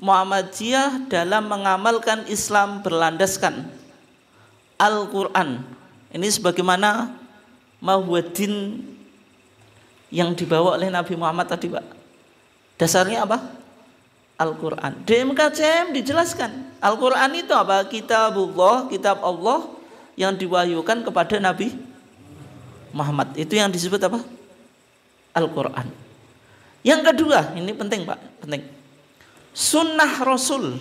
Muhammadiyah dalam mengamalkan Islam berlandaskan Al-Quran. Ini sebagaimana mahwadin yang dibawa oleh Nabi Muhammad tadi Pak. Dasarnya apa? Al-Quran. Di MKCM dijelaskan. Al-Quran itu apa? Kitabullah, kitab Allah yang diwahyukan kepada Nabi Muhammad. Itu yang disebut apa? Al-Quran. Yang kedua, ini penting Pak, penting sunnah Rasul.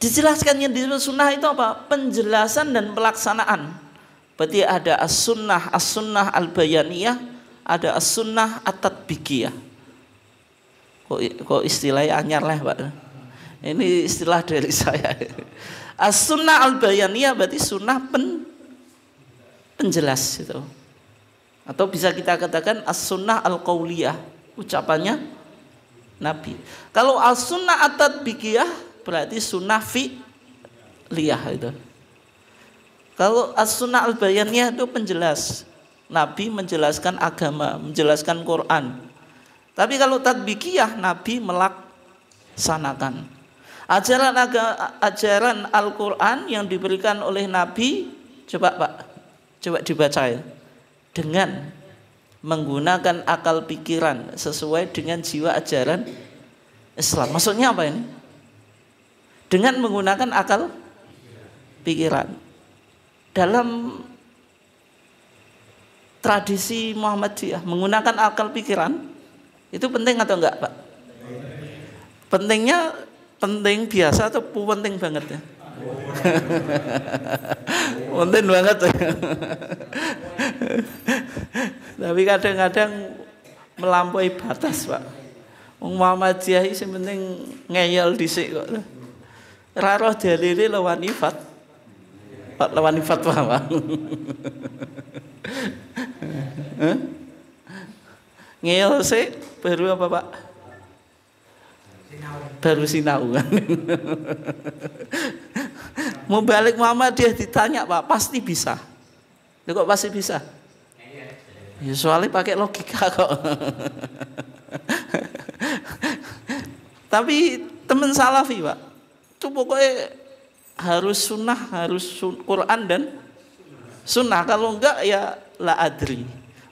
Dijelaskan yang disebut sunnah itu apa? Penjelasan dan pelaksanaan. Berarti ada as-sunnah, as-sunnah al-bayaniyah, ada as-sunnah at-tatbikiyah. Kok, kok istilahnya anyar lah Pak? Ini istilah dari saya. As-sunnah al-bayaniyah berarti sunnah pen, penjelas itu. Atau bisa kita katakan as-sunnah al-qauliyah. Ucapannya Nabi. Kalau as sunnah atat bikiyah berarti sunnah fi liyah itu. Kalau as sunnah al bayaniyah itu penjelas. Nabi menjelaskan agama, menjelaskan Quran. Tapi kalau tadbikiyah Nabi melaksanakan. Ajaran ajaran Al-Qur'an yang diberikan oleh Nabi coba Pak, coba dibaca ya. Dengan menggunakan akal pikiran sesuai dengan jiwa ajaran Islam. Maksudnya apa ini? Dengan menggunakan akal pikiran. Dalam tradisi Muhammadiyah menggunakan akal pikiran itu penting atau enggak, Pak? Pentingnya penting biasa atau penting banget ya? penting banget. Tapi kadang-kadang melampaui batas, Pak. Wong Muhammadiyah iki penting ngeyel dhisik kok. Raro dalile lawan ifat. Lawan fatwa, Pak. Ngeel sih baru apa, Pak? Baru sinau kan. Mau balik dia ditanya, Pak, pasti bisa. Ya kok pasti bisa? Ya soalnya pakai logika kok. Tapi teman salafi, Pak. Itu pokoknya harus sunnah, harus sun Quran dan sunnah. Kalau enggak ya la adri.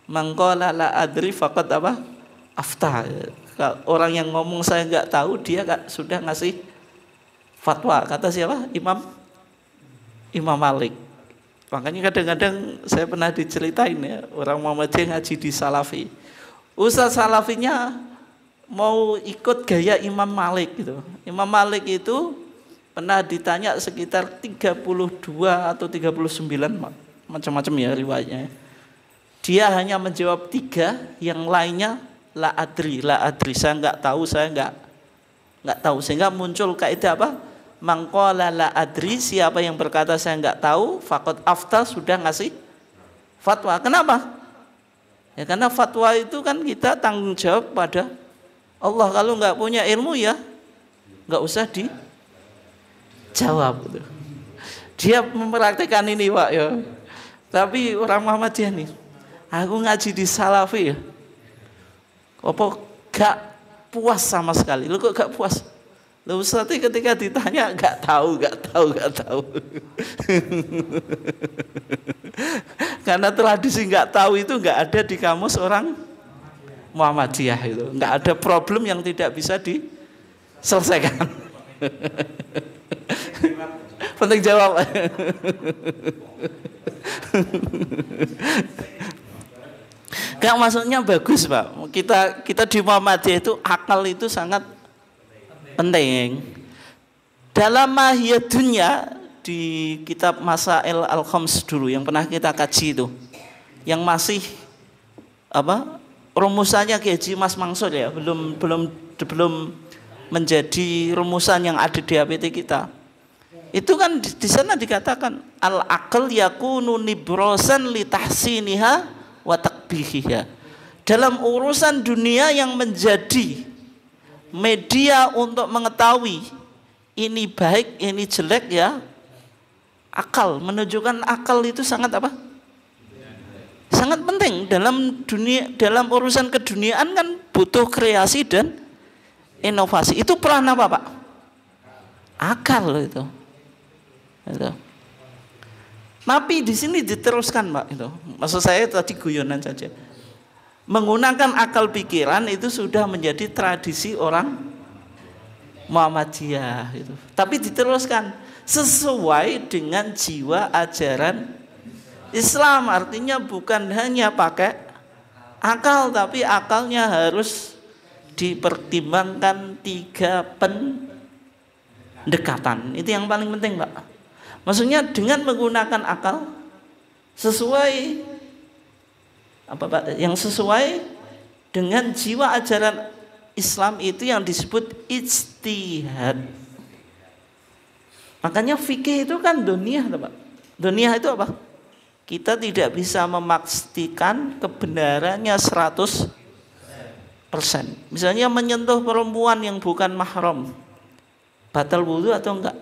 Mangkola la adri fakat apa? Afta. Orang yang ngomong saya enggak tahu, dia sudah ngasih fatwa. Kata siapa? Imam Imam Malik. Makanya kadang-kadang saya pernah diceritain ya, orang Muhammadiyah ngaji di Salafi. Ustaz Salafinya mau ikut gaya Imam Malik gitu. Imam Malik itu pernah ditanya sekitar 32 atau 39 macam-macam ya riwayatnya. Dia hanya menjawab tiga, yang lainnya la adri, la adri. Saya nggak tahu, saya nggak nggak tahu. Sehingga muncul kaidah apa? Mangkola la adri siapa yang berkata saya nggak tahu fakot afta sudah ngasih fatwa. Kenapa? Ya karena fatwa itu kan kita tanggung jawab pada Allah. Kalau nggak punya ilmu ya nggak usah dijawab. Dia mempraktekkan ini pak ya. Tapi orang Muhammadiyah nih aku ngaji di Salafi ya. Apa gak puas sama sekali? Lu kok gak puas Lalu Ustaz ketika ditanya nggak tahu, nggak tahu, nggak tahu. Karena tradisi nggak tahu itu nggak ada di kamus orang Muhammadiyah itu. Nggak ada problem yang tidak bisa diselesaikan. Penting jawab. Gak maksudnya bagus pak. Kita kita di Muhammadiyah itu akal itu sangat penting. Dalam mahiyat dunia di kitab Masail Al-Khams dulu yang pernah kita kaji itu. Yang masih apa? Rumusannya Kiai Mas Mangsud ya, belum belum belum menjadi rumusan yang ada di HPT kita. Itu kan di, di sana dikatakan al aql yakunu nibrosan li tahsiniha wa takbihiha. Dalam urusan dunia yang menjadi media untuk mengetahui ini baik, ini jelek ya. Akal, menunjukkan akal itu sangat apa? Sangat penting dalam dunia dalam urusan keduniaan kan butuh kreasi dan inovasi. Itu peran apa, Pak? Akal itu. Itu. Tapi di sini diteruskan, Pak, itu. Maksud saya tadi guyonan saja menggunakan akal pikiran itu sudah menjadi tradisi orang Muhammadiyah itu. Tapi diteruskan sesuai dengan jiwa ajaran Islam artinya bukan hanya pakai akal tapi akalnya harus dipertimbangkan tiga pendekatan. Itu yang paling penting, Pak. Maksudnya dengan menggunakan akal sesuai apa Pak yang sesuai dengan jiwa ajaran Islam itu yang disebut ijtihad. Makanya fikih itu kan dunia, Pak. Dunia itu apa? Kita tidak bisa memastikan kebenarannya 100 persen. Misalnya menyentuh perempuan yang bukan mahram, batal wudhu atau enggak?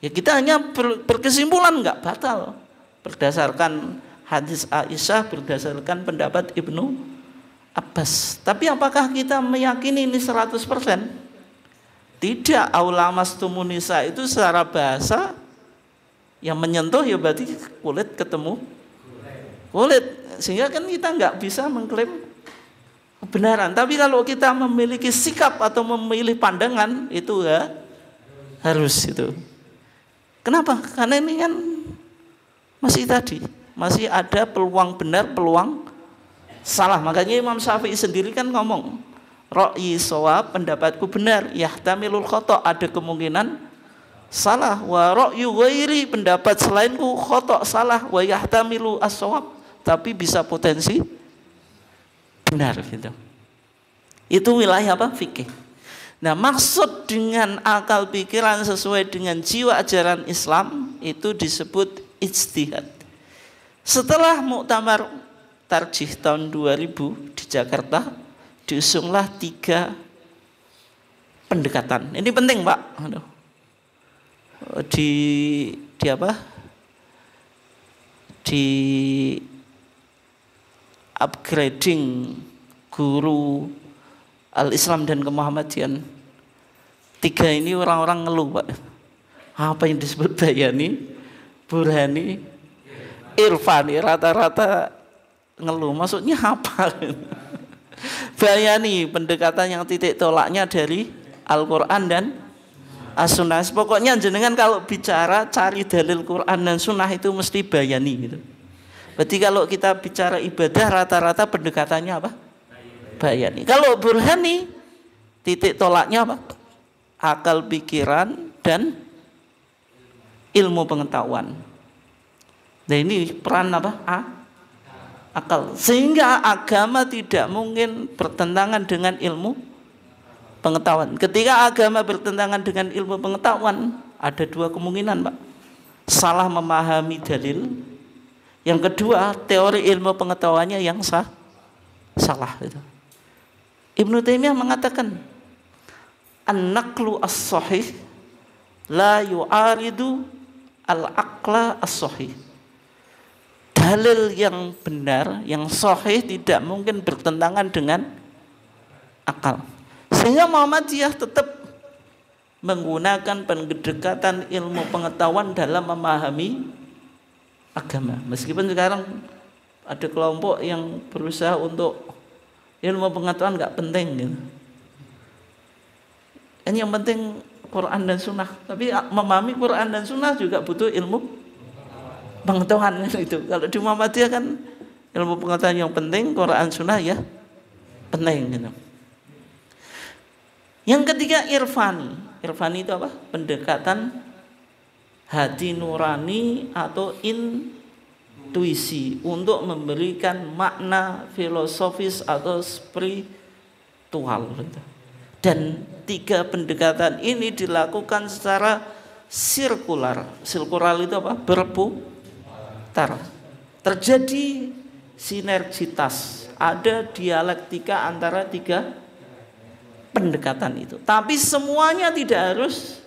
Ya kita hanya berkesimpulan enggak batal berdasarkan hadis Aisyah berdasarkan pendapat Ibnu Abbas. Tapi apakah kita meyakini ini 100%? Tidak, aula mastumunisa itu secara bahasa yang menyentuh ya berarti kulit ketemu kulit. Sehingga kan kita nggak bisa mengklaim kebenaran. Tapi kalau kita memiliki sikap atau memilih pandangan itu ya harus itu. Kenapa? Karena ini kan masih tadi masih ada peluang benar, peluang salah. Makanya Imam Syafi'i sendiri kan ngomong, Ro'i sawab pendapatku benar, yahtamilul khoto ada kemungkinan salah. Wa ro'yu ghairi pendapat selainku khoto salah. Wa yahtamilu as tapi bisa potensi benar gitu. Itu wilayah apa? Fikih. Nah, maksud dengan akal pikiran sesuai dengan jiwa ajaran Islam itu disebut ijtihad. Setelah Muktamar Tarjih tahun 2000 di Jakarta, diusunglah tiga pendekatan. Ini penting, Pak. Di di apa? Di upgrading guru al-Islam dan kemuhammadian. Tiga ini orang-orang ngeluh, Pak. Apa yang disebut bayani, burhani, irfani, rata-rata ngeluh. Maksudnya apa? bayani pendekatan yang titik tolaknya dari Al-Quran dan As-Sunnah. Pokoknya jenengan kalau bicara cari dalil Quran dan Sunnah itu mesti bayani gitu. Berarti kalau kita bicara ibadah rata-rata pendekatannya apa? Bayani. Kalau burhani titik tolaknya apa? Akal pikiran dan ilmu pengetahuan. Nah ini peran apa? A? Akal. Sehingga agama tidak mungkin bertentangan dengan ilmu pengetahuan. Ketika agama bertentangan dengan ilmu pengetahuan, ada dua kemungkinan, Pak. Salah memahami dalil yang kedua, teori ilmu pengetahuannya yang sah, salah itu. Ibnu Taimiyah mengatakan, an-naqlu as-sahih la yu'aridu al-aqla as-sahih. Dalil yang benar, yang sahih tidak mungkin bertentangan dengan akal. Sehingga Muhammadiyah tetap menggunakan pendekatan ilmu pengetahuan dalam memahami agama. Meskipun sekarang ada kelompok yang berusaha untuk ilmu pengetahuan nggak penting gitu. Ini yang penting Quran dan Sunnah. Tapi memahami Quran dan Sunnah juga butuh ilmu pengetahuan itu. Kalau di Muhammadiyah kan ilmu pengetahuan yang penting, Quran Sunnah ya penting gitu. Yang ketiga irfani. Irfani itu apa? Pendekatan hati nurani atau intuisi untuk memberikan makna filosofis atau spiritual. Dan tiga pendekatan ini dilakukan secara sirkular. Sirkular itu apa? Berputar. Terjadi sinergitas. Ada dialektika antara tiga pendekatan itu. Tapi semuanya tidak harus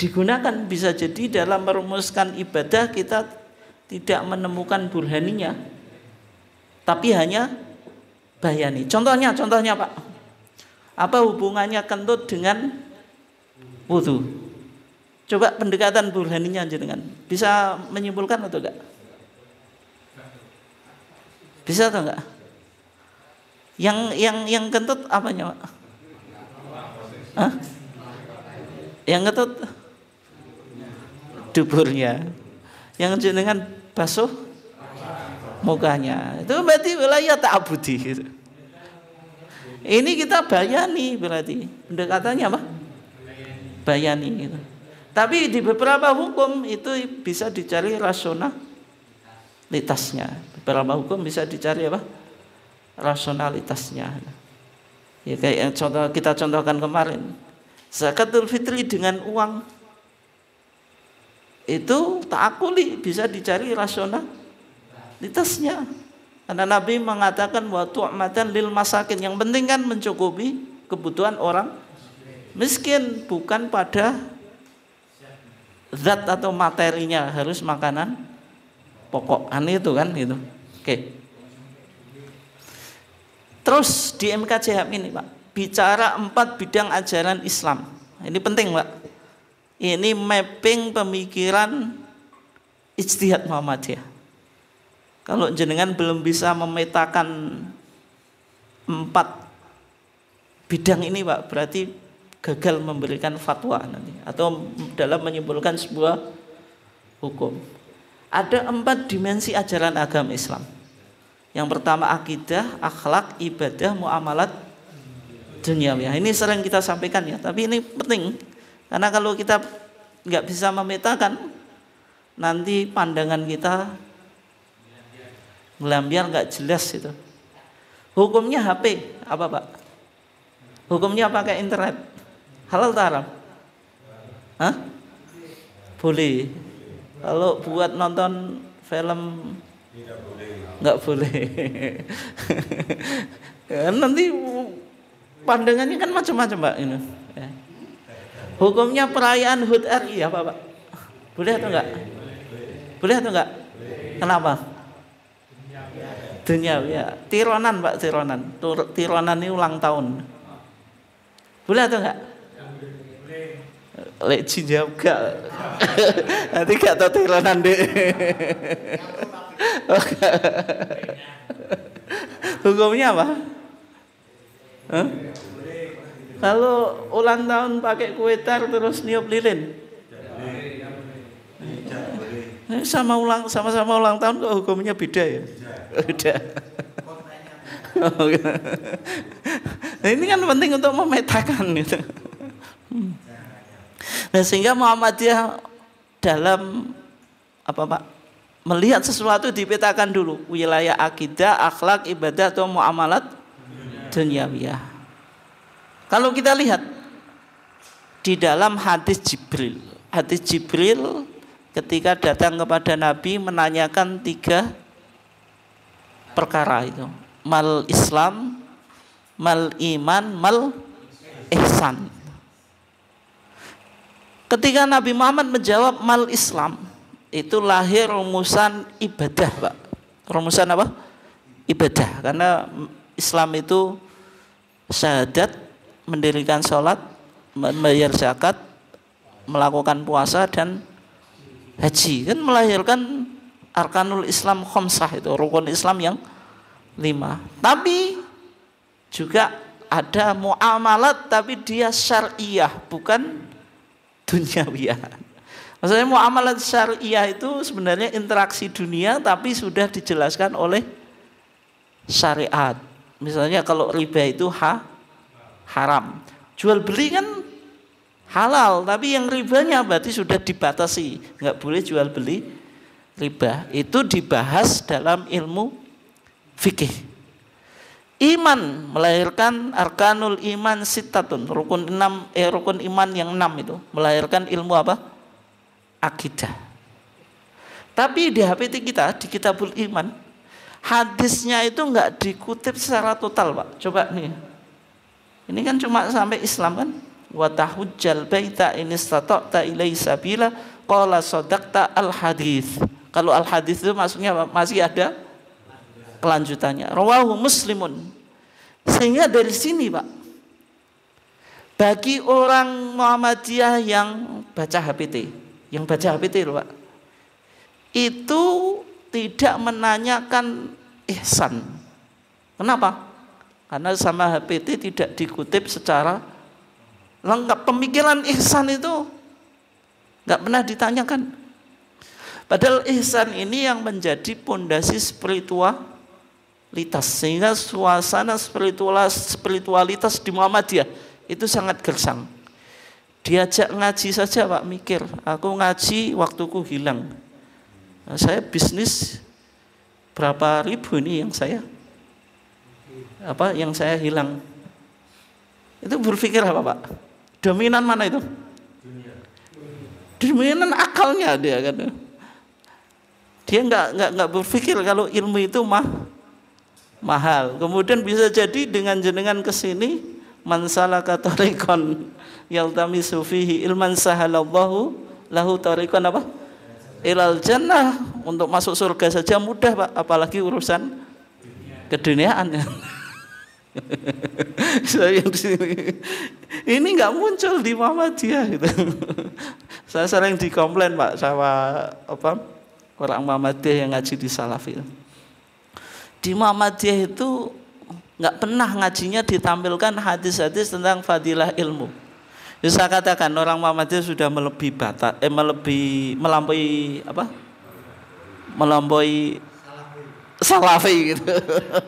digunakan bisa jadi dalam merumuskan ibadah kita tidak menemukan burhaninya tapi hanya bayani contohnya contohnya Pak apa hubungannya kentut dengan wudhu coba pendekatan burhaninya dengan bisa menyimpulkan atau enggak bisa atau enggak yang yang yang kentut apanya Pak Hah? yang kentut duburnya. Yang dengan basuh mukanya. Itu berarti wilayah ta'abudi gitu. Ini kita bayani berarti. Pendekatannya apa? Bayani gitu. Tapi di beberapa hukum itu bisa dicari rasionalitasnya. Beberapa hukum bisa dicari apa? Rasionalitasnya. Ya kayak yang contoh kita contohkan kemarin. Zakatul fitri dengan uang itu takuli bisa dicari rasionalitasnya. Karena Nabi mengatakan bahwa tu'matan lil masakin. Yang penting kan mencukupi kebutuhan orang miskin bukan pada zat atau materinya harus makanan pokok. Kan itu kan gitu. Oke. Terus di MKJH ini pak bicara empat bidang ajaran Islam. Ini penting pak. Ini mapping pemikiran ijtihad Muhammadiyah. Kalau jenengan belum bisa memetakan empat bidang ini Pak, berarti gagal memberikan fatwa nanti atau dalam menyimpulkan sebuah hukum. Ada empat dimensi ajaran agama Islam. Yang pertama akidah, akhlak, ibadah, muamalat, duniawi. Ini sering kita sampaikan ya, tapi ini penting karena kalau kita nggak bisa memetakan, nanti pandangan kita ngelambiar nggak jelas itu. Hukumnya HP apa pak? Hukumnya pakai internet. Halal atau haram? Hah? Boleh. Kalau buat nonton film tidak boleh. Ya, nanti pandangannya kan macam-macam, Pak ini. Ya. Hukumnya perayaan HUT RI apa, Pak? Boleh atau enggak? Boleh atau enggak? Kenapa? Dunia ya. Tironan, Pak, tironan. Tironan ini ulang tahun. Boleh atau enggak? Lek jawab gak. Nanti gak tau tironan deh. Hukumnya apa? Huh? Kalau ulang tahun pakai kue tar terus niup lilin. Eh, sama ulang sama-sama ulang tahun kok hukumnya beda ya? Beda. nah, ini kan penting untuk memetakan itu. Nah, sehingga Muhammadiyah dalam apa Pak? Melihat sesuatu dipetakan dulu wilayah akidah, akhlak, ibadah atau muamalat dunyawiyah. Kalau kita lihat di dalam hadis Jibril, hadis Jibril ketika datang kepada Nabi menanyakan tiga perkara itu. Mal Islam, mal iman, mal ihsan. Ketika Nabi Muhammad menjawab mal Islam, itu lahir rumusan ibadah, Pak. Rumusan apa? Ibadah. Karena Islam itu syahadat, mendirikan sholat, membayar zakat, melakukan puasa dan haji kan melahirkan arkanul Islam khomsah itu rukun Islam yang lima. Tapi juga ada muamalat tapi dia syariah bukan duniawiyah. Maksudnya muamalat syariah itu sebenarnya interaksi dunia tapi sudah dijelaskan oleh syariat. Misalnya kalau riba itu ha, haram. Jual beli kan halal, tapi yang ribanya berarti sudah dibatasi, nggak boleh jual beli riba. Itu dibahas dalam ilmu fikih. Iman melahirkan arkanul iman sitatun, rukun enam, eh, rukun iman yang enam itu melahirkan ilmu apa? Akidah. Tapi di HPT kita di Kitabul Iman hadisnya itu nggak dikutip secara total pak. Coba nih ini kan cuma sampai Islam kan? Wa tahujjal baita in istata'ta ilai sabila qala sadaqta al hadis. Kalau al hadis itu maksudnya masih ada kelanjutannya. Rawahu Muslimun. Sehingga dari sini, Pak, bagi orang Muhammadiyah yang baca HPT, yang baca HPT loh, Pak, itu tidak menanyakan ihsan. Kenapa? Karena sama HPT tidak dikutip secara lengkap. Pemikiran ihsan itu nggak pernah ditanyakan. Padahal ihsan ini yang menjadi pondasi spiritualitas sehingga suasana spiritualitas, spiritualitas di Muhammadiyah itu sangat gersang. Diajak ngaji saja Pak mikir, aku ngaji waktuku hilang. Nah, saya bisnis berapa ribu ini yang saya apa yang saya hilang. Itu berpikir apa Pak? Dominan mana itu? Dominan akalnya dia kan. Dia nggak nggak nggak berpikir kalau ilmu itu mah mahal. Kemudian bisa jadi dengan jenengan ke sini mansalaka tariqan yaltamisu fihi ilman sahalallahu lahu tariqan apa? Ilal jannah untuk masuk surga saja mudah Pak, apalagi urusan keduniaan. saya di sini ini nggak muncul di Muhammadiyah gitu. saya sering dikomplain pak sama apa orang Muhammadiyah yang ngaji di Salafi di Muhammadiyah itu nggak pernah ngajinya ditampilkan hadis-hadis tentang fadilah ilmu Jadi saya katakan orang Muhammadiyah sudah melebihi batas eh melebihi melampaui apa melampaui salafi gitu.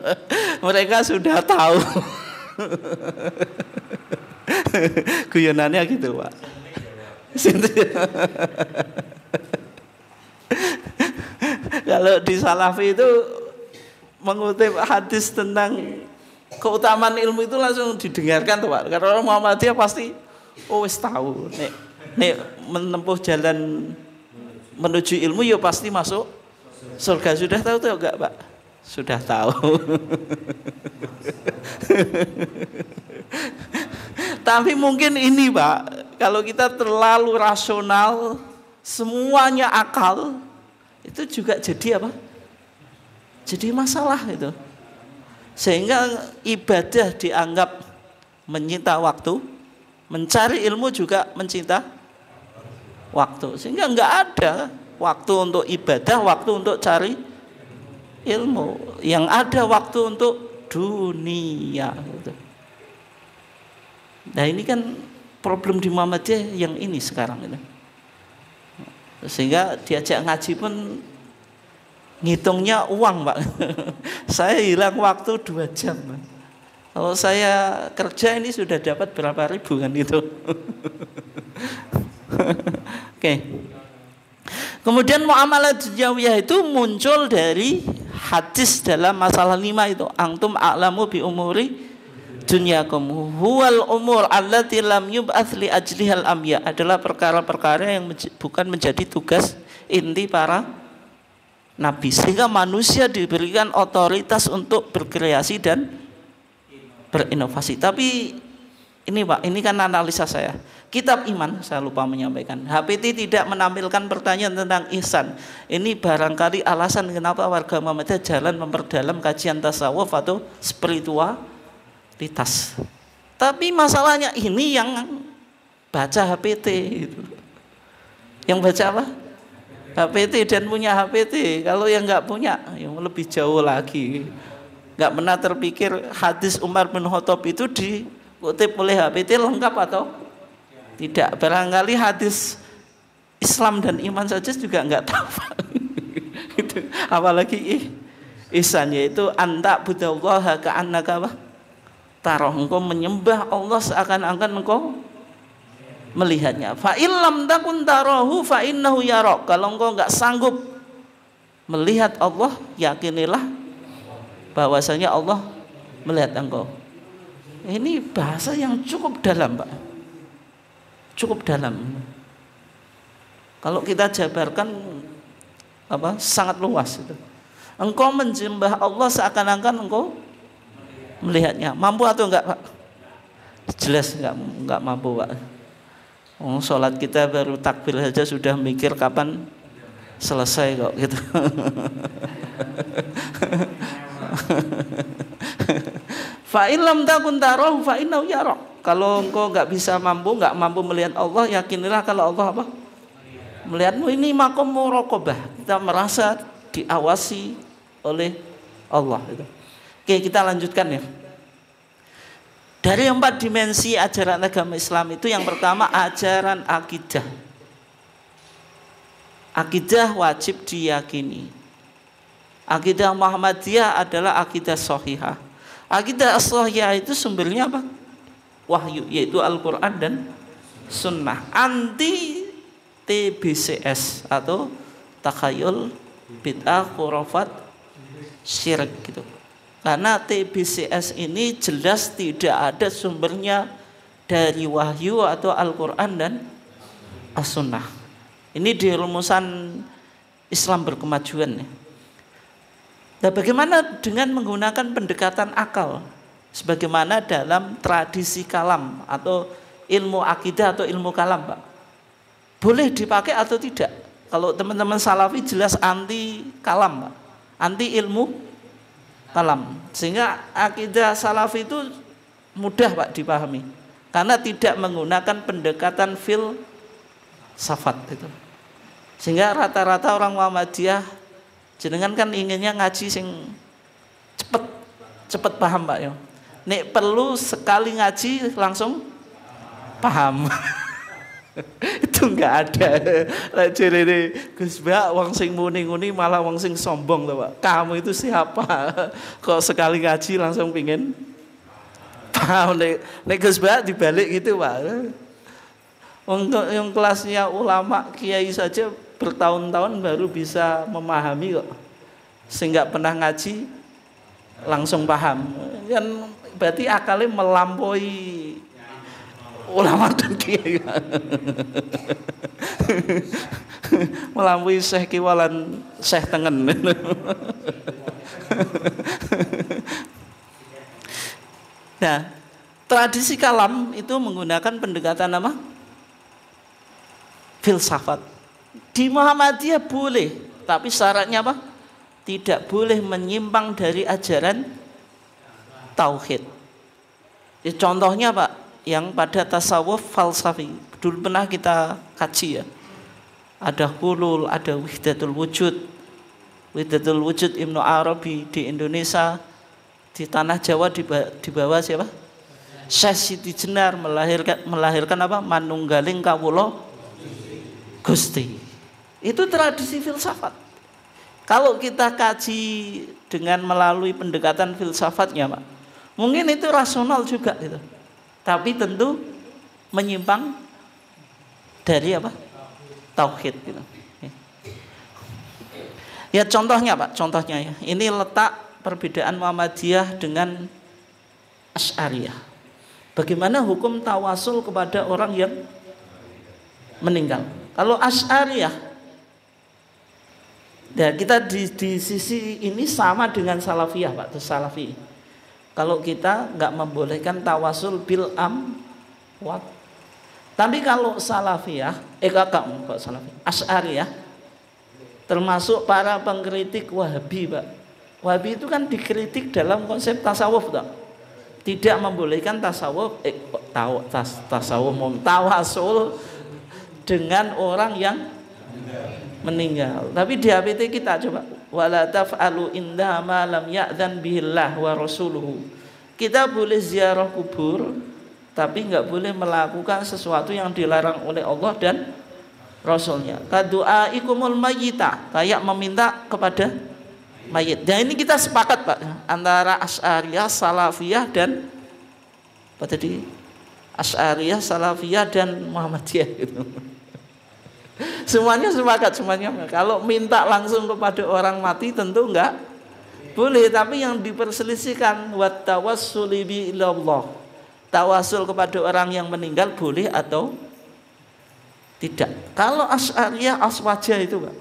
Mereka sudah tahu. Guyonannya gitu, Pak. Kalau di salafi itu mengutip hadis tentang keutamaan ilmu itu langsung didengarkan tuh Pak. Karena orang Muhammadiyah pasti oh wis tahu nek nek menempuh jalan menuju ilmu ya pasti masuk surga. Sudah tahu tuh enggak, Pak? Sudah tahu. Tapi mungkin ini, Pak, kalau kita terlalu rasional, semuanya akal, itu juga jadi apa? Jadi masalah itu. Sehingga ibadah dianggap menyita waktu, mencari ilmu juga mencinta waktu. Sehingga enggak ada waktu untuk ibadah, waktu untuk cari ilmu. Yang ada waktu untuk dunia. Gitu. Nah ini kan problem di Muhammadiyah yang ini sekarang ini. Sehingga diajak ngaji pun ngitungnya uang pak. Saya hilang waktu dua jam. Kalau saya kerja ini sudah dapat berapa ribu kan itu? Oke. Kemudian muamalah duniawiyah itu muncul dari hadis dalam masalah lima itu. Antum a'lamu bi umuri dunyakum. Huwal umur allati lam yub'ats li ajlihal amya. Adalah perkara-perkara yang bukan menjadi tugas inti para nabi. Sehingga manusia diberikan otoritas untuk berkreasi dan berinovasi. Tapi ini Pak ini kan analisa saya. Kitab iman saya lupa menyampaikan. HPT tidak menampilkan pertanyaan tentang ihsan. Ini barangkali alasan kenapa warga Muhammadiyah jalan memperdalam kajian tasawuf atau spiritualitas. Tapi masalahnya ini yang baca HPT yang baca apa HPT dan punya HPT. Kalau yang nggak punya, yang lebih jauh lagi. Nggak pernah terpikir hadis Umar bin Khattab itu dikutip oleh HPT lengkap atau tidak. Barangkali hadis Islam dan iman saja juga nggak tahu. itu apalagi ih, ihsan yaitu anta budallah ka annaka taroh engkau menyembah Allah seakan-akan engkau melihatnya. Fa illam takun tarahu fa innahu yarok. Kalau engkau enggak sanggup melihat Allah, yakinilah bahwasanya Allah melihat engkau. Ini bahasa yang cukup dalam, Pak. Cukup dalam. Kalau kita jabarkan apa? Sangat luas itu. Engkau menjembah Allah seakan-akan engkau melihatnya. Mampu atau enggak, Pak? Jelas enggak enggak mampu, Pak. Oh, sholat kita baru takbir saja sudah mikir kapan selesai kok gitu. fa lam takun taroh fa yarok. Kalau engkau nggak bisa mampu, nggak mampu melihat Allah, yakinilah kalau Allah apa? Melihatmu ini makom muraqabah. Kita merasa diawasi oleh Allah. Oke, kita lanjutkan ya. Dari empat dimensi ajaran agama Islam itu yang pertama ajaran akidah. Akidah wajib diyakini. Akidah Muhammadiyah adalah akidah sohihah. Akidah sohihah itu sumbernya apa? Wahyu, yaitu Al-Quran dan Sunnah. Anti TBCS atau takhayul bid'ah khurafat syirik gitu. Karena TBCS ini jelas tidak ada sumbernya dari wahyu atau Al-Quran dan As-Sunnah. Ini di rumusan Islam berkemajuan. Ya. Nah, bagaimana dengan menggunakan pendekatan akal? Sebagaimana dalam tradisi kalam atau ilmu akidah atau ilmu kalam, Pak. Boleh dipakai atau tidak? Kalau teman-teman salafi jelas anti kalam, Pak. Anti ilmu kalam. Sehingga akidah salaf itu mudah Pak dipahami. Karena tidak menggunakan pendekatan fil safat itu. Sehingga rata-rata orang Muhammadiyah jenengan kan inginnya ngaji sing cepet cepet paham Pak ya. Nek perlu sekali ngaji langsung paham. itu enggak ada. Raja ini Gus Mbak wong sing muni-muni malah wong sing sombong loh Pak. Kamu itu siapa? Kok sekali ngaji langsung pingin paham nek nek Gus Mbak dibalik gitu Pak. Untuk yang kelasnya ulama kiai saja bertahun-tahun baru bisa memahami kok. Sehingga pernah ngaji langsung paham. Kan berarti akalnya melampaui ulama kiai melampaui syekh kiwalan syekh tengen. Nah tradisi kalam itu menggunakan pendekatan apa? Filsafat. Di Muhammadiyah boleh tapi syaratnya apa? Tidak boleh menyimpang dari ajaran tauhid. Ya, contohnya pak yang pada tasawuf falsafi. Dulu pernah kita kaji ya. Ada hulul ada wihdatul wujud. Wihdatul wujud Ibnu Arabi di Indonesia di tanah Jawa di, di bawah siapa? Syekh Siti Jenar melahirkan melahirkan apa? Manunggaling kawulo Gusti. Itu tradisi filsafat. Kalau kita kaji dengan melalui pendekatan filsafatnya Pak mungkin itu rasional juga gitu tapi tentu menyimpang dari apa? Tauhid gitu. Ya contohnya pak contohnya ya. Ini letak perbedaan Muhammadiyah dengan Asy'ariyah. Bagaimana hukum tawasul kepada orang yang meninggal? Kalau Asy'ariyah Ya, kita di, di sisi ini sama dengan salafiyah Pak, itu salafi kalau kita nggak membolehkan tawasul bil am wat tapi kalau salafiyah eh kakak kok salafiyah? Ya termasuk para pengkritik wahabi pak. Wahabi itu kan dikritik dalam konsep tasawuf tak tidak membolehkan tasawuf eh tahu tas, tasawuf tawasul dengan orang yang meninggal. Tapi di HPT kita coba wala taf'alu inda ma lam ya'dzan bihillah wa rasuluhu. Kita boleh ziarah kubur tapi nggak boleh melakukan sesuatu yang dilarang oleh Allah dan Rasulnya. Kadu'aikumul mayyita kayak meminta kepada mayit. Dan ini kita sepakat Pak antara Asy'ariyah, Salafiyah dan apa tadi? Asy'ariyah, Salafiyah dan Muhammadiyah gitu semuanya sepakat semuanya kalau minta langsung kepada orang mati tentu enggak boleh. Tapi yang diperselisihkan wat ilallah tawasul kepada orang yang meninggal boleh atau tidak? Kalau asyariyah aswaja itu Pak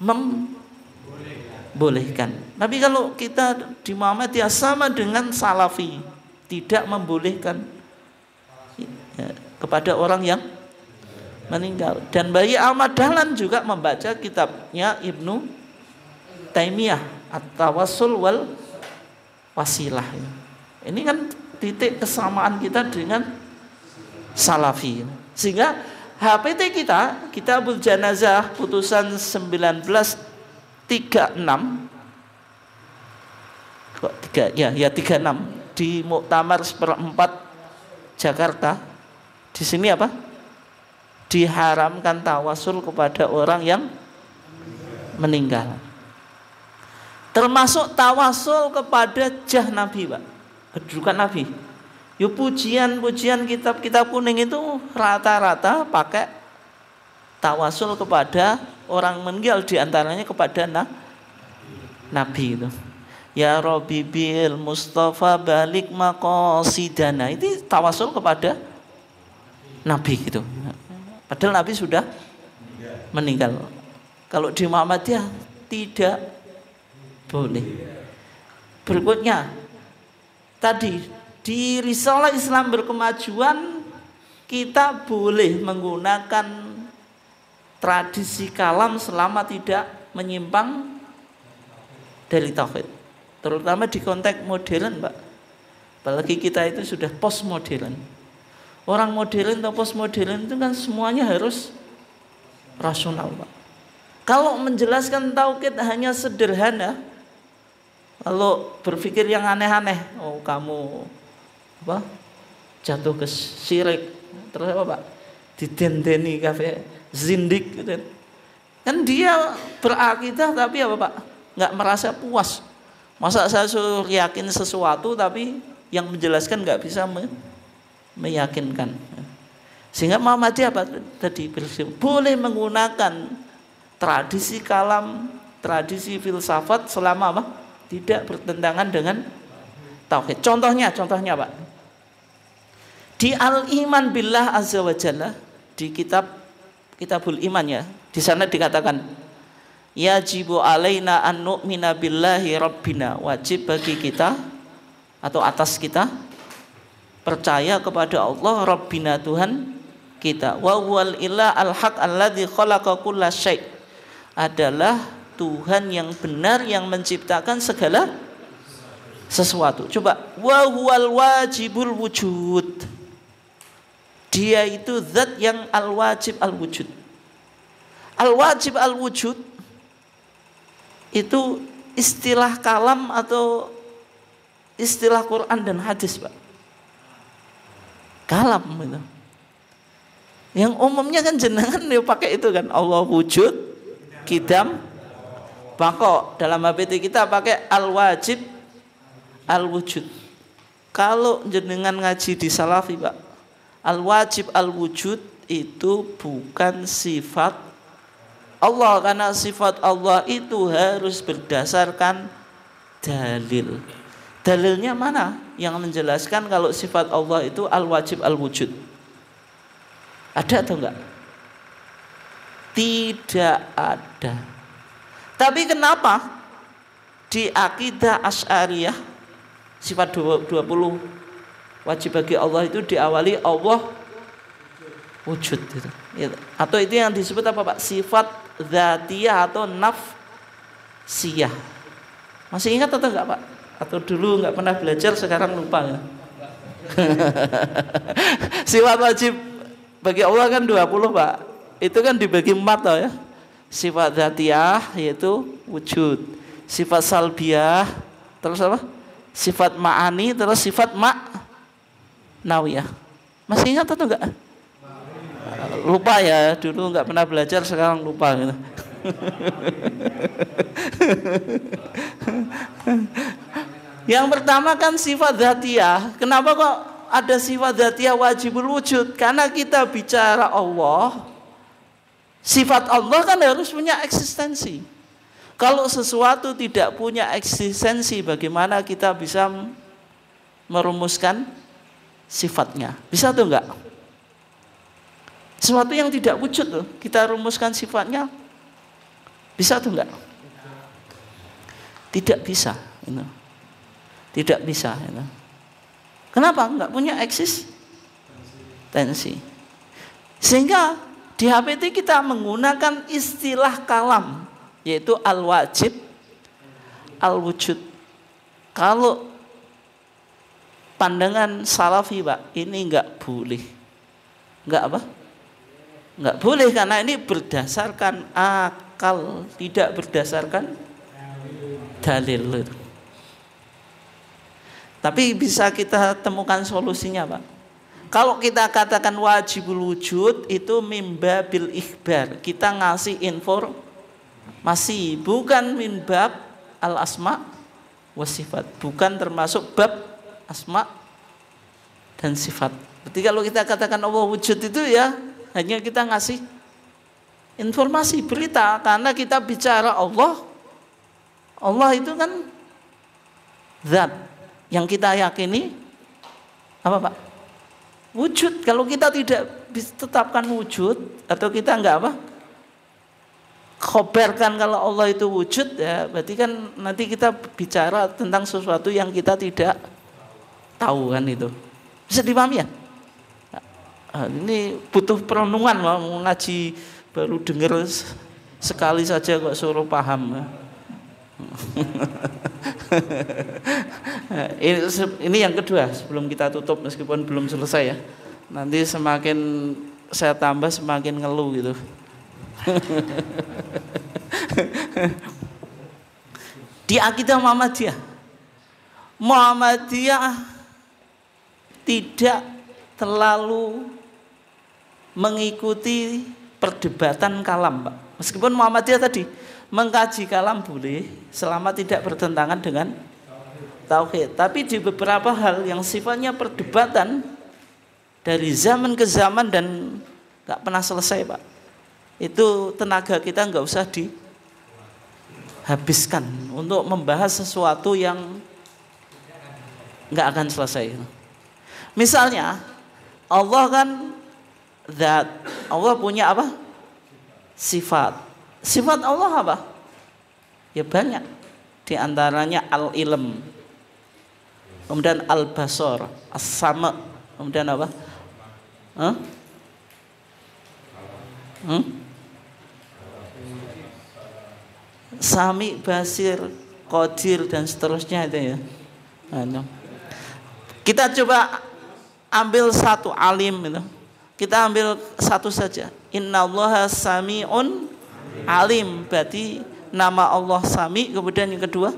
membolehkan tapi kalau kita di Muhammadiyah sama dengan salafi. Tidak membolehkan ya, kepada orang yang meninggal. Dan Bayi Ahmad Dahlan juga membaca kitabnya Ibnu Taimiyah At-Tawassul wal Wasilah. Ini kan titik kesamaan kita dengan Salafi. Sehingga HPT kita, Kitabul Janazah putusan 1936 kok tiga ya ya 36 di Muktamar seperempat Jakarta. Di sini apa? Diharamkan tawasul kepada orang yang meninggal. Termasuk tawasul kepada jah Nabi, Pak. Kedudukan Nabi. Yuk pujian-pujian kitab-kitab kuning itu rata-rata pakai tawasul kepada orang meninggal di antaranya kepada na Nabi itu. Ya Robi bil Mustafa balik makosidana itu tawasul kepada Nabi gitu. Padahal Nabi sudah meninggal. Kalau di Muhammadiyah tidak boleh. Berikutnya tadi di Risalah Islam berkemajuan kita boleh menggunakan tradisi kalam selama tidak menyimpang dari tauhid. Terutama di konteks modern, Pak. Apalagi kita itu sudah postmodern. Orang modern atau postmodern itu kan semuanya harus rasional, Pak. Kalau menjelaskan tauhid hanya sederhana, kalau berpikir yang aneh-aneh, oh kamu apa? Jatuh ke syirik. Terus apa, Pak? Didendeni kafe zindik gitu. Kan dia berakidah tapi apa, Pak? Nggak merasa puas. Masa saya suruh yakin sesuatu tapi yang menjelaskan nggak bisa meyakinkan. Sehingga Muhammadiyah apa tadi boleh menggunakan tradisi kalam, tradisi filsafat selama apa? Tidak bertentangan dengan tauhid. Contohnya, contohnya Pak. Di Al-Iman Billah Azza wa Jalla di kitab Kitabul Iman ya. Di sana dikatakan yajibu alaina an nu'mina billahi rabbina. Wajib bagi kita atau atas kita percaya kepada Allah Rabbina Tuhan kita. Wa huwal ilah al-haq alladzi khalaqa kulla syai' adalah Tuhan yang benar yang menciptakan segala sesuatu. Coba wa huwal wajibul wujud. Dia itu zat yang al-wajib al-wujud. Al-wajib al-wujud itu istilah kalam atau istilah Quran dan hadis, Pak. Kalam itu. Yang umumnya kan jenengan dia pakai itu kan Allah wujud, kidam, Bangkok dalam HPT kita pakai al-wajib al-wujud. Kalau jenengan ngaji di Salafi, Pak, al-wajib al-wujud itu bukan sifat Allah karena sifat Allah itu harus berdasarkan dalil. Dalilnya mana? Yang menjelaskan kalau sifat Allah itu al-wajib al-wujud. Ada atau enggak? Tidak ada. Tapi kenapa di akidah Asy'ariyah sifat 20 wajib bagi Allah itu diawali Allah wujud gitu. Atau itu yang disebut apa Pak? Sifat zatiyah atau nafsiyah. Masih ingat atau enggak Pak? Atau dulu enggak pernah belajar sekarang lupa ya? Sifat wajib bagi Allah kan 20 Pak. Itu kan dibagi empat ya sifat zatiyah yaitu wujud sifat salbiah terus apa sifat ma'ani terus sifat ma nawiyah masih ingat atau enggak lupa ya dulu enggak pernah belajar sekarang lupa gitu. yang pertama kan sifat zatiyah kenapa kok ada sifat zatiyah wajibul wujud karena kita bicara Allah Sifat Allah kan harus punya eksistensi. Kalau sesuatu tidak punya eksistensi, bagaimana kita bisa merumuskan sifatnya? Bisa tuh enggak? Sesuatu yang tidak wujud loh, kita rumuskan sifatnya. Bisa tuh enggak? Tidak bisa. You Tidak bisa. You Kenapa? Enggak punya eksistensi. Sehingga di HPT kita menggunakan istilah kalam yaitu al-wajib al-wujud. Kalau pandangan salafi Pak, ini enggak boleh. Enggak apa? Enggak boleh karena ini berdasarkan akal, tidak berdasarkan dalil. Tapi bisa kita temukan solusinya, Pak. Kalau kita katakan wajibul wujud itu mimba bil ikhbar. Kita ngasih informasi bukan mimbab al asma wasifat. Bukan termasuk bab asma dan sifat. Berarti kalau kita katakan Allah wujud itu ya hanya kita ngasih informasi berita karena kita bicara Allah Allah itu kan zat yang kita yakini apa Pak? wujud. Kalau kita tidak tetapkan wujud atau kita enggak apa? Khobarkan kalau Allah itu wujud ya berarti kan nanti kita bicara tentang sesuatu yang kita tidak tahu kan itu. Bisa dipahami ya? Nah, ini butuh perenungan mau ngaji baru dengar sekali saja kok suruh paham ya. ini, yang kedua sebelum kita tutup meskipun belum selesai ya. Nanti semakin saya tambah semakin ngeluh gitu. Di akidah Muhammadiyah Muhammadiyah tidak terlalu mengikuti perdebatan kalam, Pak. Meskipun Muhammadiyah tadi mengkaji kalam boleh selama tidak bertentangan dengan tauhid. Tapi di beberapa hal yang sifatnya perdebatan dari zaman ke zaman dan nggak pernah selesai pak. Itu tenaga kita nggak usah dihabiskan untuk membahas sesuatu yang nggak akan selesai. Misalnya Allah kan zat, Allah punya apa? Sifat. Sifat Allah apa? Ya banyak. Di antaranya al-ilm. Kemudian al-basar, as-sama. Kemudian apa? Huh? Hmm? Sami, Basir, Qadir dan seterusnya itu ya. Kita coba ambil satu alim itu. Kita ambil satu saja. Innallaha sami'un alim. Berarti nama Allah Sami, kemudian yang kedua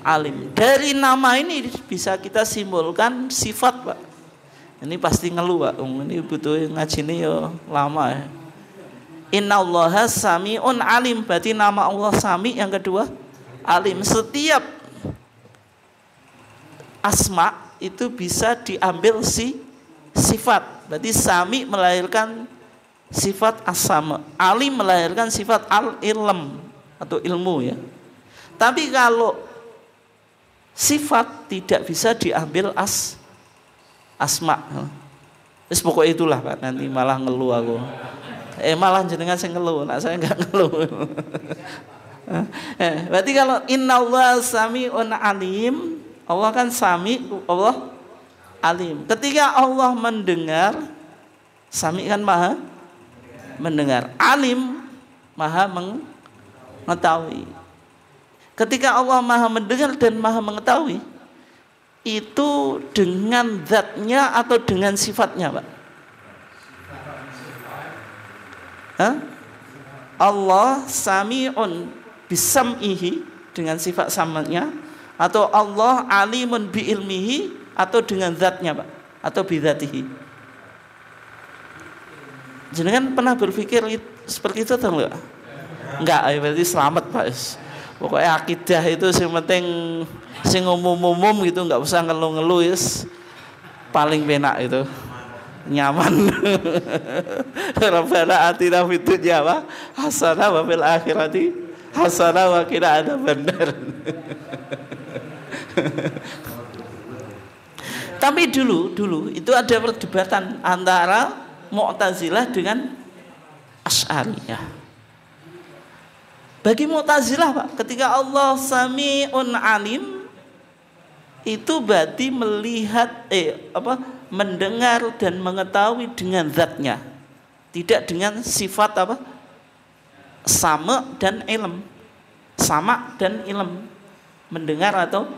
alim. Dari nama ini bisa kita simbolkan sifat, Pak. Ini pasti ngeluh, Pak. Ini butuh ngaji ini ya lama ya. Innallaha sami'un alim. Berarti nama Allah Sami yang kedua alim. Setiap asma itu bisa diambil si sifat. Berarti sami melahirkan sifat asama. Alim melahirkan sifat al-ilm atau ilmu ya. Tapi kalau sifat tidak bisa diambil as asma. Terus pokoknya itulah Pak, nanti malah ngeluh aku. Eh malah jenengan saya ngeluh, nah saya nggak ngeluh. eh, berarti kalau inna Allah sami'un alim, Allah kan sami, Allah alim. Ketika Allah mendengar, sami kan maha mendengar. Alim maha mengetahui. Ketika Allah maha mendengar dan maha mengetahui, itu dengan zatnya atau dengan sifatnya, Pak? Hah? Allah sami'un bisam'ihi dengan sifat samanya atau Allah alimun bi ilmihi atau dengan zatnya Pak atau bidatihi jenengan pernah berpikir seperti itu atau enggak? Enggak ya berarti selamat Pak. Pokoknya akidah itu yang penting sing umum-umum gitu enggak usah ngeluh-ngeluh yes. paling penak itu. Nyaman. Rabbana atina fid dunya wa hasanah wa fil akhirati hasanah wa qina adzabannar Tapi dulu, dulu itu ada perdebatan antara Mu'tazilah dengan Asy'ariyah. Bagi Mu'tazilah, Pak, ketika Allah Sami'un Alim itu berarti melihat eh apa mendengar dan mengetahui dengan zatnya. Tidak dengan sifat apa sama dan ilm. Sama dan ilm. Mendengar atau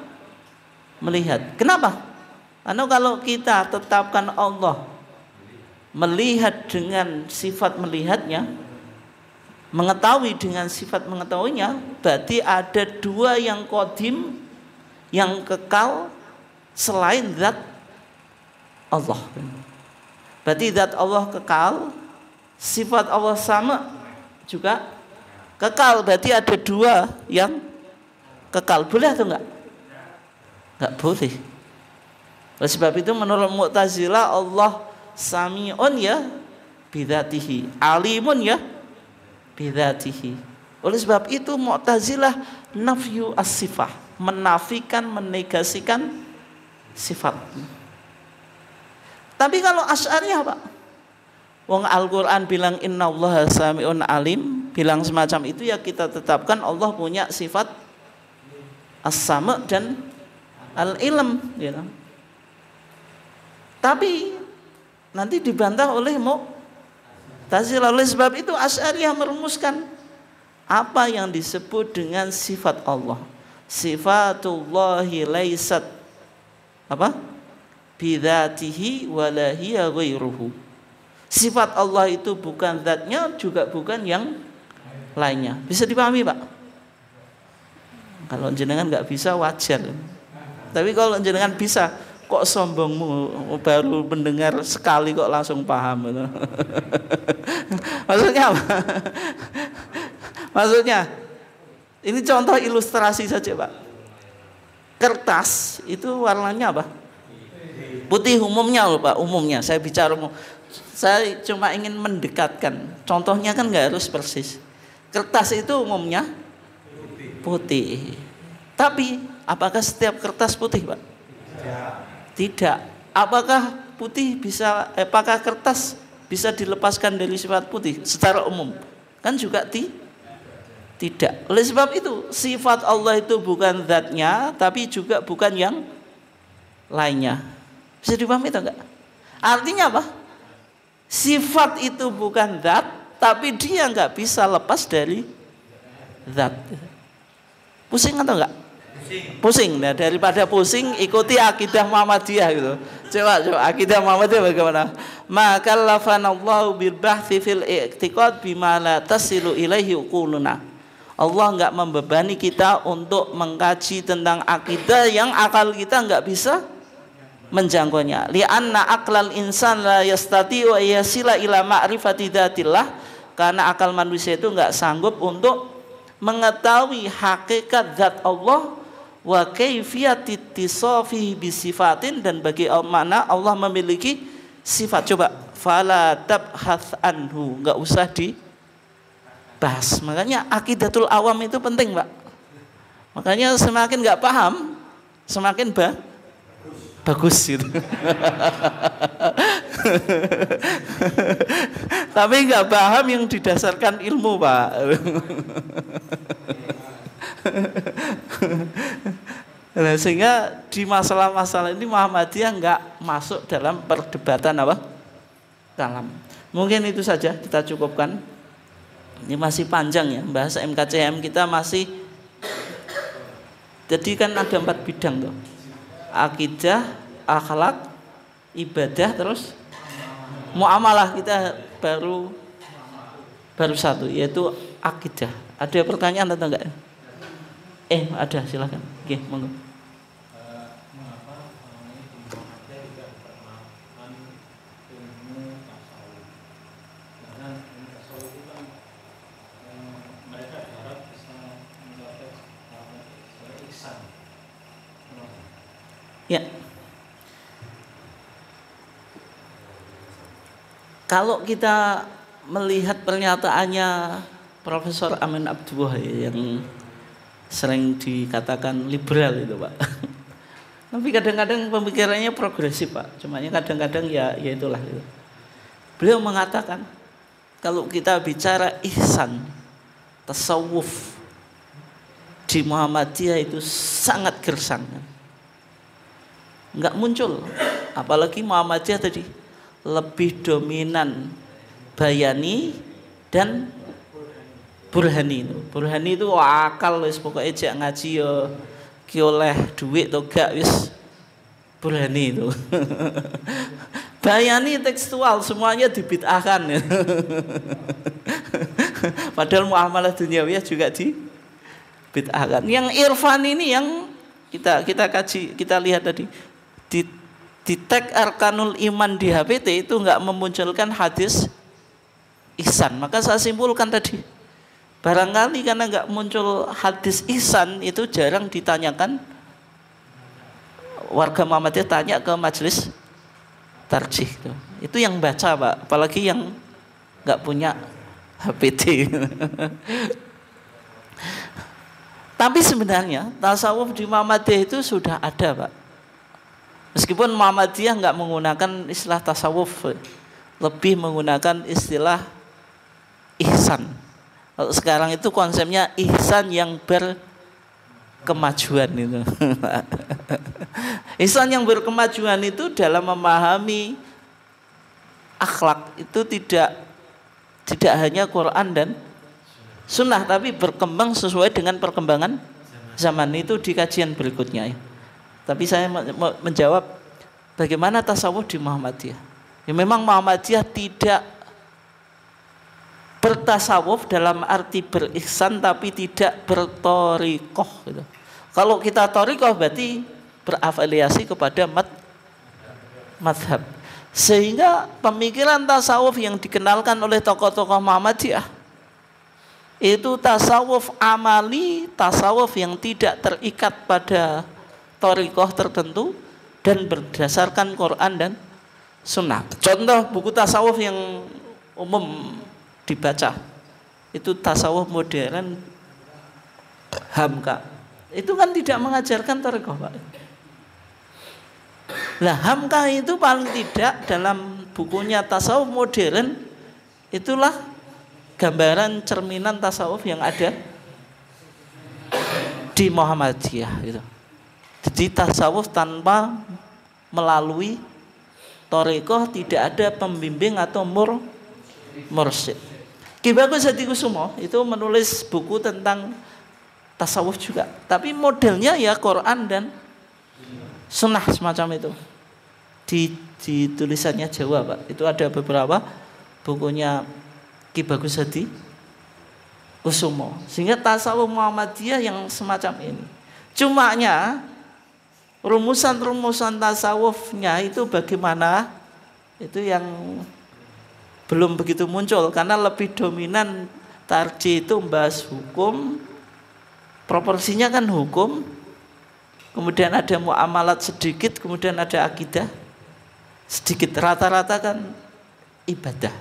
melihat. Kenapa? Karena kalau kita tetapkan Allah melihat dengan sifat melihatnya, mengetahui dengan sifat mengetahuinya, berarti ada dua yang kodim, yang kekal selain zat Allah. Berarti zat Allah kekal, sifat Allah sama juga kekal. Berarti ada dua yang kekal. Boleh atau enggak? Enggak boleh. Oleh sebab itu menurut Mu'tazilah Allah sami'un ya bidatihi, alimun ya bidatihi. Oleh sebab itu Mu'tazilah nafyu as-sifah, menafikan, menegasikan sifat. Tapi kalau Asy'ariyah Pak, Wong Al-Quran bilang inna Allah sami'un alim Bilang semacam itu ya kita tetapkan Allah punya sifat As-sama dan Al-ilm gitu. Tapi nanti dibantah oleh Mu'tazilah. Oleh sebab itu Asy'ariyah merumuskan apa yang disebut dengan sifat Allah. Sifatullahi laisat apa? Bidzatihi wala hiya ghairuhu. Sifat Allah itu bukan zatnya juga bukan yang lainnya. Bisa dipahami, Pak? Kalau jenengan nggak bisa wajar. Tapi kalau jenengan bisa, kok sombongmu? Baru mendengar sekali kok langsung paham maksudnya apa? Maksudnya ini contoh ilustrasi saja pak. Kertas itu warnanya apa? Putih umumnya loh pak umumnya. Saya bicara saya cuma ingin mendekatkan. Contohnya kan nggak harus persis. Kertas itu umumnya putih. Tapi apakah setiap kertas putih pak Tidak. Apakah putih bisa apakah kertas bisa dilepaskan dari sifat putih secara umum? Kan juga ti tidak. Oleh sebab itu, sifat Allah itu bukan zatnya, tapi juga bukan yang lainnya. Bisa dipahami atau enggak? Artinya apa? Sifat itu bukan zat, tapi dia enggak bisa lepas dari zat. Pusing atau enggak? Pusing. Nah daripada pusing ikuti akidah Muhammadiyah gitu. Coba coba. Akidah Muhammadiyah bagaimana? Maka lafanallahu bil bahthi fil i'tiqad bima la tasilu ilaihi uquluna. Allah enggak membebani kita untuk mengkaji tentang akidah yang akal kita enggak bisa menjangkaunya. Li'anna aqlal insan la yastati wa yasila ila ma'rifati dzatillah karena akal manusia itu enggak sanggup untuk mengetahui hakikat zat Allah wa kaifiyati bisifatin dan bagi mana Allah memiliki sifat. Coba fala tabhath anhu. Nggak usah dibahas. Makanya akidatul awam itu penting Pak. Makanya semakin nggak paham semakin ba bagus gitu. Tapi nggak paham yang didasarkan ilmu Pak nah, sehingga di masalah-masalah ini Muhammadiyah nggak masuk dalam perdebatan apa? Dalam. Mungkin itu saja kita cukupkan. Ini masih panjang ya bahasa MKCM kita masih jadi kan ada empat bidang tuh. Akidah, akhlak, ibadah terus muamalah kita baru baru satu yaitu akidah. Ada pertanyaan atau enggak? Eh, ada silakan. Oke, monggo. Ya. Kalau kita melihat pernyataannya Profesor Amin Abdullah yang sering dikatakan liberal itu pak. Tapi kadang-kadang pemikirannya progresif pak. Cuma kadang-kadang ya ya itulah itu. Beliau mengatakan kalau kita bicara ihsan tasawuf di Muhammadiyah itu sangat gersang. Nggak muncul. Apalagi Muhammadiyah tadi lebih dominan bayani dan burhani itu. Burhani itu akal wis pokoknya ejak ngaji yo ki oleh duit to gak wis. Burhani itu. Bayani tekstual semuanya dibid'ahkan. Ya. padahal muamalah duniawi juga di bid'ahkan. Yang irfan ini yang kita kita kaji kita lihat tadi di di tag arkanul iman di HPT itu nggak memunculkan hadis ihsan. Maka saya simpulkan tadi Barangkali karena nggak muncul hadis ihsan itu jarang ditanyakan warga Muhammadiyah tanya ke majelis tarjih itu. Itu yang baca pak, apalagi yang nggak punya HPT. Tapi sebenarnya tasawuf di Muhammadiyah itu sudah ada pak. Meskipun Muhammadiyah nggak menggunakan istilah tasawuf, lebih menggunakan istilah ihsan kalau sekarang itu konsepnya ihsan yang berkemajuan itu. ihsan yang berkemajuan itu dalam memahami akhlak itu tidak tidak hanya Quran dan sunnah tapi berkembang sesuai dengan perkembangan zaman itu di kajian berikutnya ya. Tapi saya menjawab bagaimana tasawuf di Muhammadiyah. Ya memang Muhammadiyah tidak bertasawuf dalam arti berihsan tapi tidak bertorikoh gitu. Kalau kita torikoh berarti berafiliasi kepada mat madhab. Sehingga pemikiran tasawuf yang dikenalkan oleh tokoh-tokoh Muhammadiyah itu tasawuf amali, tasawuf yang tidak terikat pada torikoh tertentu dan berdasarkan Quran dan Sunnah. Contoh buku tasawuf yang umum dibaca itu tasawuf modern Hamka itu kan tidak mengajarkan tarekoh Pak Lah Hamka itu paling tidak dalam bukunya tasawuf modern itulah gambaran cerminan tasawuf yang ada di Muhammadiyah itu. Jadi tasawuf tanpa melalui toriko tidak ada pembimbing atau mur mursyid. Ki Bagus Kusumo itu menulis buku tentang tasawuf juga, tapi modelnya ya Quran dan sunnah semacam itu. Di, di tulisannya Jawa, Pak. Itu ada beberapa bukunya Ki Bagus Hadi Kusumo. Sehingga tasawuf Muhammadiyah yang semacam ini. Cumanya rumusan-rumusan tasawufnya itu bagaimana? Itu yang belum begitu muncul karena lebih dominan tarji itu membahas hukum proporsinya kan hukum kemudian ada muamalat sedikit kemudian ada akidah sedikit. Rata-rata kan ibadah.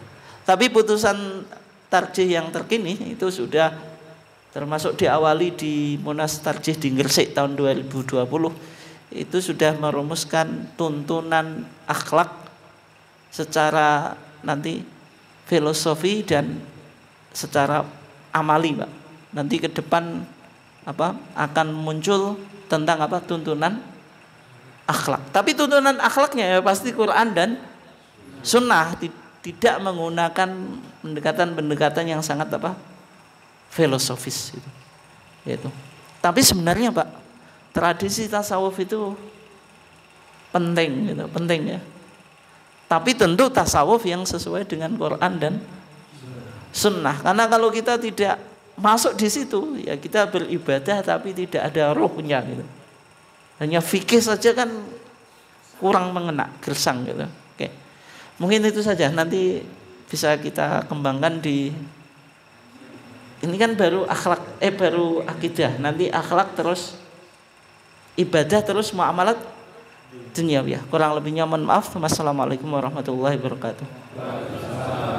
Tapi putusan tarjih yang terkini itu sudah termasuk diawali di Munas Tarjih di Gresik tahun 2020 itu sudah merumuskan tuntunan akhlak secara nanti filosofi dan secara amali, Pak. Nanti ke depan apa akan muncul tentang apa tuntunan akhlak. Tapi tuntunan akhlaknya ya pasti Quran dan sunnah tidak menggunakan pendekatan-pendekatan yang sangat apa filosofis itu. Itu. Tapi sebenarnya Pak, tradisi tasawuf itu penting gitu, penting ya. Tapi tentu tasawuf yang sesuai dengan Quran dan sunnah. Karena kalau kita tidak masuk di situ, ya kita beribadah tapi tidak ada rohnya gitu. Hanya fikih saja kan kurang mengena, gersang gitu. Oke. Mungkin itu saja. Nanti bisa kita kembangkan di ini kan baru akhlak eh baru akidah. Nanti akhlak terus ibadah terus muamalat ya Kurang lebihnya mohon maaf. Wassalamualaikum warahmatullahi wabarakatuh.